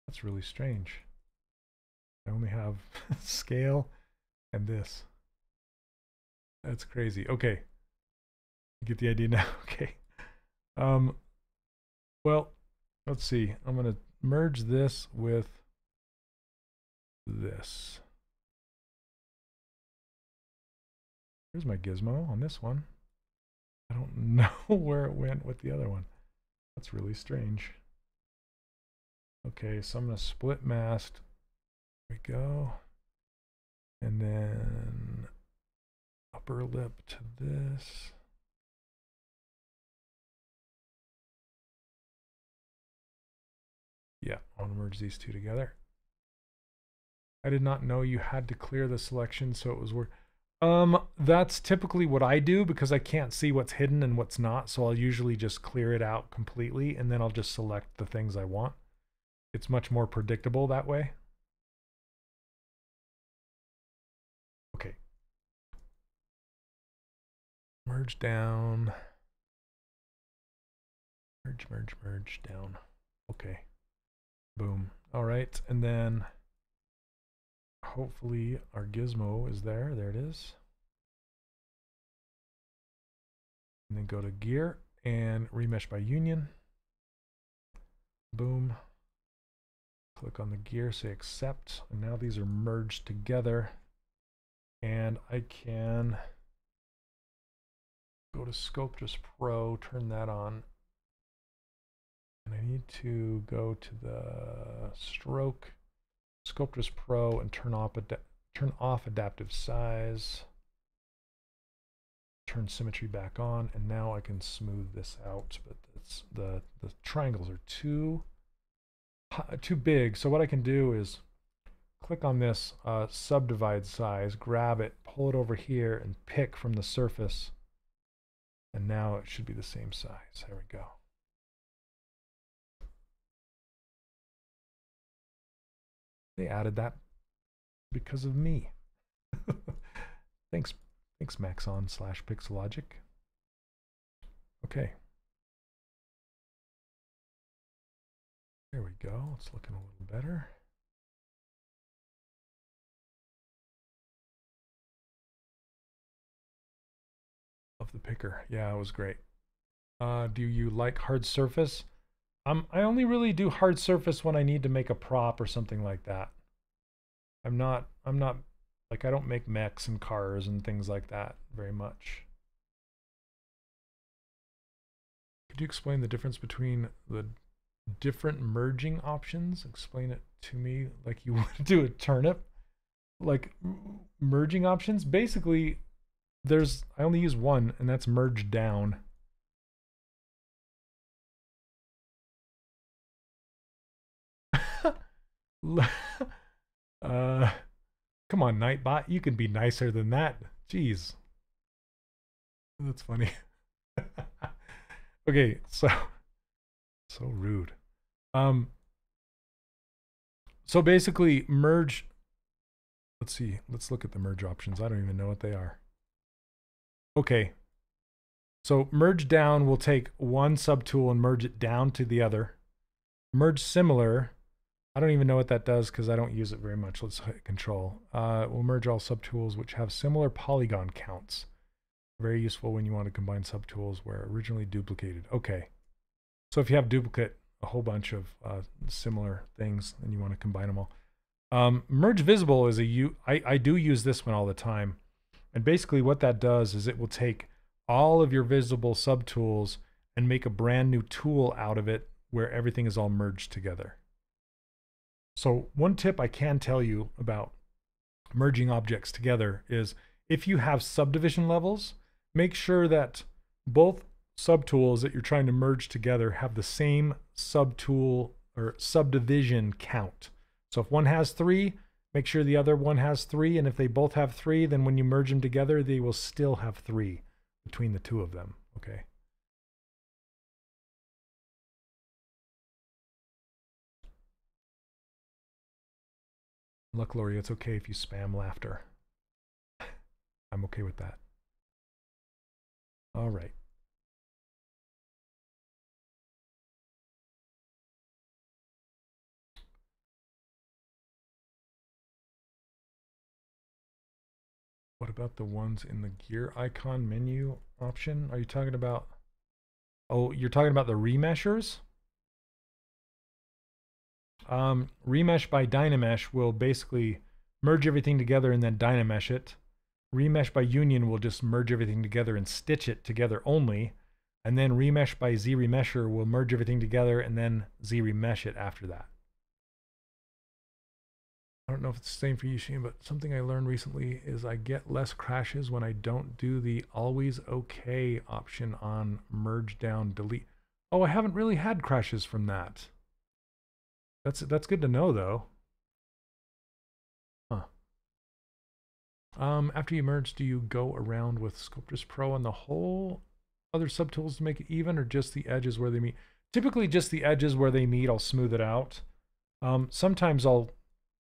That's really strange. I only have scale and this. That's crazy. Okay. You get the idea now? okay. Um, well, let's see. I'm going to merge this with this. Here's my gizmo on this one. I don't know where it went with the other one. That's really strange. Okay, so I'm going to split mask we go. And then upper lip to this. Yeah, I want to merge these two together. I did not know you had to clear the selection, so it was work. Um, that's typically what I do because I can't see what's hidden and what's not. So I'll usually just clear it out completely and then I'll just select the things I want. It's much more predictable that way. Okay. Merge down. Merge, merge, merge down. Okay. Boom. All right. And then hopefully our gizmo is there. There it is. And then go to gear and remesh by union. Boom. Click on the gear, say accept. And now these are merged together. And I can go to Sculptris Pro, turn that on. And I need to go to the stroke, Sculptris Pro, and turn off, turn off adaptive size. Turn symmetry back on, and now I can smooth this out. But it's the the triangles are too too big. So what I can do is click on this uh, subdivide size, grab it, pull it over here, and pick from the surface and now it should be the same size. There we go. They added that because of me. thanks, thanks Maxon slash Pixologic. Okay. There we go. It's looking a little better. Love the picker. Yeah, it was great. Uh, do you like hard surface? Um, I only really do hard surface when I need to make a prop or something like that. I'm not, I'm not, like I don't make mechs and cars and things like that very much. Could you explain the difference between the different merging options? Explain it to me like you would do a turnip. Like merging options, basically there's I only use one, and that's merge down. uh, come on, Nightbot, you can be nicer than that. Jeez, that's funny. okay, so so rude. Um, so basically, merge. Let's see. Let's look at the merge options. I don't even know what they are. Okay. So merge down will take one subtool and merge it down to the other. Merge similar. I don't even know what that does because I don't use it very much. Let's hit control. Uh, we'll merge all subtools which have similar polygon counts. Very useful when you want to combine subtools where originally duplicated. Okay. So if you have duplicate, a whole bunch of uh, similar things, and you want to combine them all. Um, merge visible is a u. I, I do use this one all the time. And basically what that does is it will take all of your visible subtools and make a brand new tool out of it where everything is all merged together. So one tip I can tell you about merging objects together is if you have subdivision levels, make sure that both subtools that you're trying to merge together have the same subtool or subdivision count. So if one has three, make sure the other one has three. And if they both have three, then when you merge them together, they will still have three between the two of them. Okay. Look, Lori, it's okay if you spam laughter. I'm okay with that. All right. What about the ones in the gear icon menu option? Are you talking about? Oh, you're talking about the remeshers? Um, remesh by Dynamesh will basically merge everything together and then Dynamesh it. Remesh by Union will just merge everything together and stitch it together only. And then remesh by ZRemesher will merge everything together and then ZRemesh it after that. I don't know if it's the same for you, Shane, but something I learned recently is I get less crashes when I don't do the always okay option on merge down delete. Oh, I haven't really had crashes from that. That's that's good to know though. Huh. Um, after you merge, do you go around with Sculptris Pro on the whole other subtools to make it even or just the edges where they meet? Typically just the edges where they meet, I'll smooth it out. Um, sometimes I'll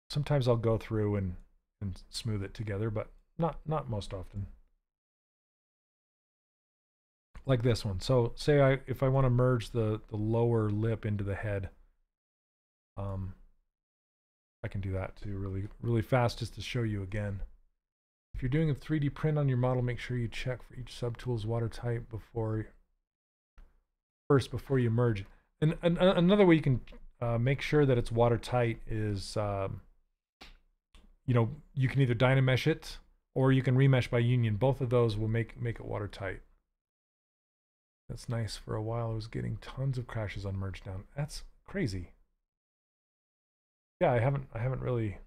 sometimes I'll go through and, and smooth it together, but not, not most often. Like this one. So say I if I want to merge the, the lower lip into the head, um, I can do that too really, really fast just to show you again. If you're doing a 3D print on your model, make sure you check for each subtool's watertight before first before you merge. And, and another way you can uh, make sure that it's watertight is um, you know, you can either Dynamesh it or you can remesh by union. Both of those will make, make it watertight. That's nice. For a while, I was getting tons of crashes on merge down. That's crazy. Yeah, I haven't, I haven't really,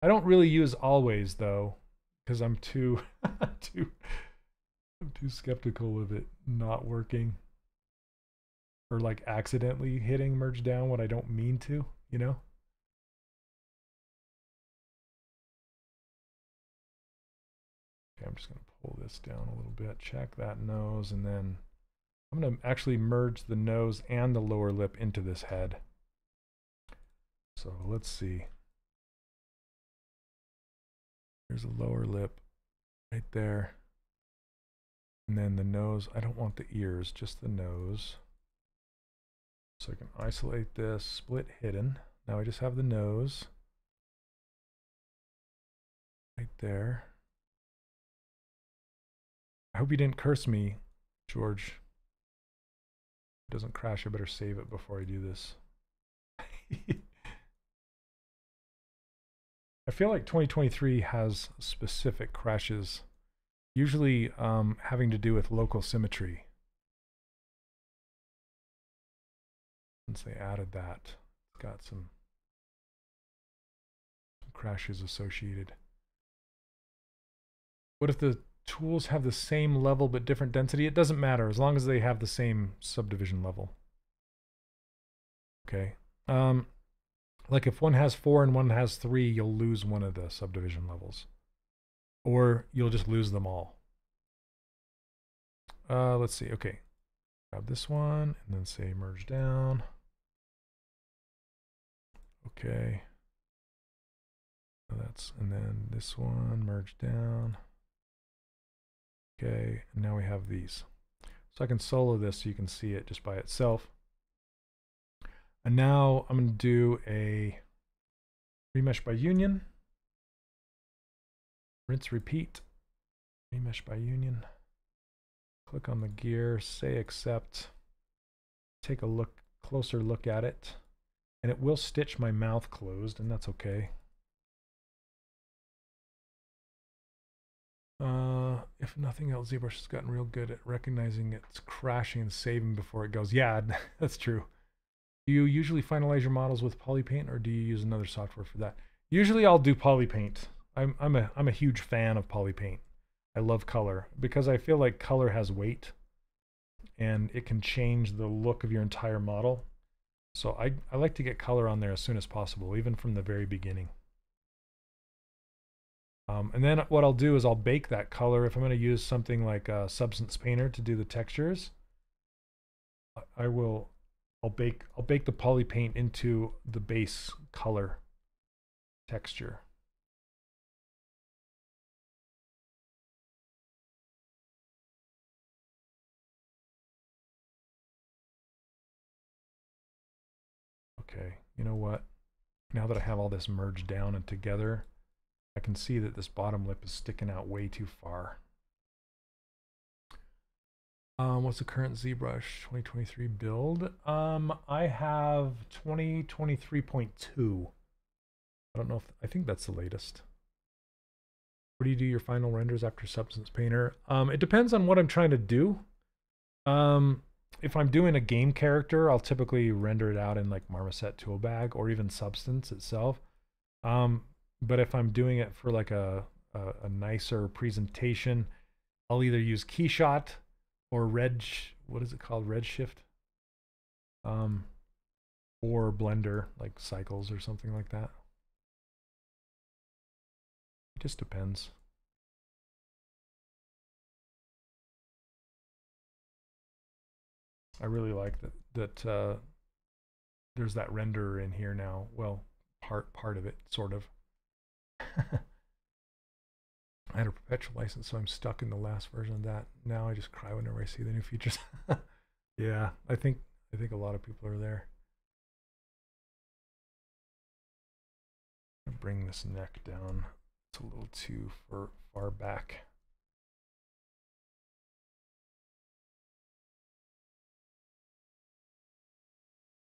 I don't really use always though, because I'm too, too, I'm too skeptical of it not working or like accidentally hitting merge down when I don't mean to, you know? Okay, I'm just going to pull this down a little bit, check that nose, and then I'm going to actually merge the nose and the lower lip into this head. So let's see. There's a lower lip right there. And then the nose, I don't want the ears, just the nose. So I can isolate this, split hidden. Now I just have the nose right there. I hope you didn't curse me, George. It doesn't crash, I better save it before I do this. I feel like 2023 has specific crashes, usually um, having to do with local symmetry. Since they added that, it's got some, some crashes associated. What if the tools have the same level but different density, it doesn't matter as long as they have the same subdivision level. Okay. Um, like if one has four and one has three, you'll lose one of the subdivision levels. Or you'll just lose them all. Uh, let's see. Okay. Grab this one and then say merge down. Okay. that's, and then this one merge down. Okay, and now we have these. So I can solo this so you can see it just by itself. And now I'm going to do a remesh by union. Rinse, repeat. Remesh by union. Click on the gear, say accept. Take a look, closer look at it. And it will stitch my mouth closed, and that's okay. Uh, if nothing else, ZBrush has gotten real good at recognizing it's crashing and saving before it goes. Yeah, that's true. Do you usually finalize your models with Polypaint or do you use another software for that? Usually I'll do Polypaint. I'm, I'm, a, I'm a huge fan of Polypaint. I love color because I feel like color has weight and it can change the look of your entire model. So I, I like to get color on there as soon as possible, even from the very beginning. Um, and then what I'll do is I'll bake that color. If I'm going to use something like a Substance Painter to do the textures, I will I'll bake I'll bake the poly paint into the base color texture. Okay, you know what? Now that I have all this merged down and together, I can see that this bottom lip is sticking out way too far. Um, what's the current ZBrush 2023 build? Um, I have 2023.2. I don't know if, I think that's the latest. Where do you do your final renders after Substance Painter? Um, it depends on what I'm trying to do. Um, if I'm doing a game character, I'll typically render it out in like Marmoset Toolbag or even Substance itself. Um, but if I'm doing it for like a, a, a nicer presentation, I'll either use Keyshot or Red, what is it called? Redshift? Um, or Blender, like Cycles or something like that. It just depends. I really like that that uh, there's that renderer in here now. Well, part part of it, sort of. I had a perpetual license, so I'm stuck in the last version of that. Now I just cry whenever I see the new features. yeah, I think I think a lot of people are there. Bring this neck down. It's a little too far, far back.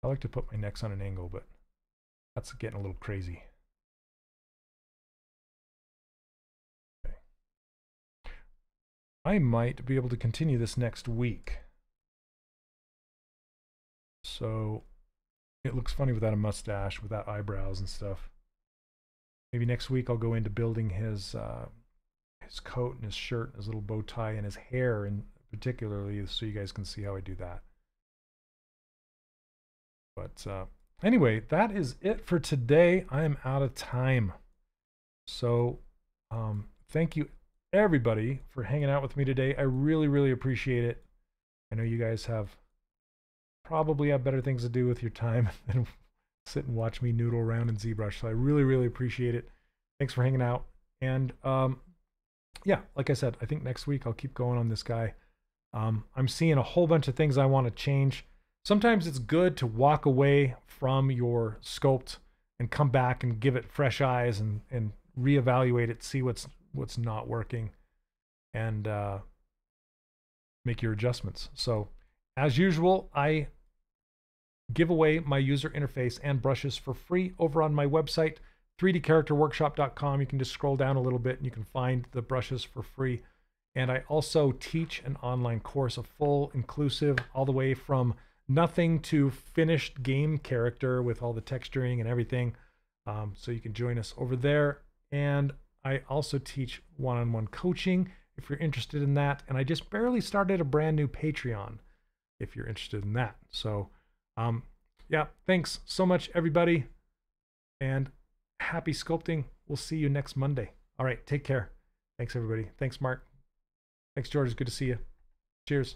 I like to put my necks on an angle, but that's getting a little crazy. I might be able to continue this next week. So it looks funny without a mustache, without eyebrows and stuff. Maybe next week I'll go into building his uh, his coat and his shirt, and his little bow tie, and his hair, and particularly so you guys can see how I do that. But uh, anyway, that is it for today. I am out of time. So um, thank you everybody for hanging out with me today. I really, really appreciate it. I know you guys have probably have better things to do with your time than sit and watch me noodle around in ZBrush. So I really, really appreciate it. Thanks for hanging out. And um, yeah, like I said, I think next week I'll keep going on this guy. Um, I'm seeing a whole bunch of things I want to change. Sometimes it's good to walk away from your sculpt and come back and give it fresh eyes and, and reevaluate it, see what's what's not working and uh, make your adjustments. So as usual, I give away my user interface and brushes for free over on my website, 3dcharacterworkshop.com. You can just scroll down a little bit and you can find the brushes for free. And I also teach an online course, a full inclusive, all the way from nothing to finished game character with all the texturing and everything. Um, so you can join us over there. And I also teach one on one coaching if you're interested in that. And I just barely started a brand new Patreon if you're interested in that. So, um, yeah, thanks so much, everybody. And happy sculpting. We'll see you next Monday. All right, take care. Thanks, everybody. Thanks, Mark. Thanks, George. Good to see you. Cheers.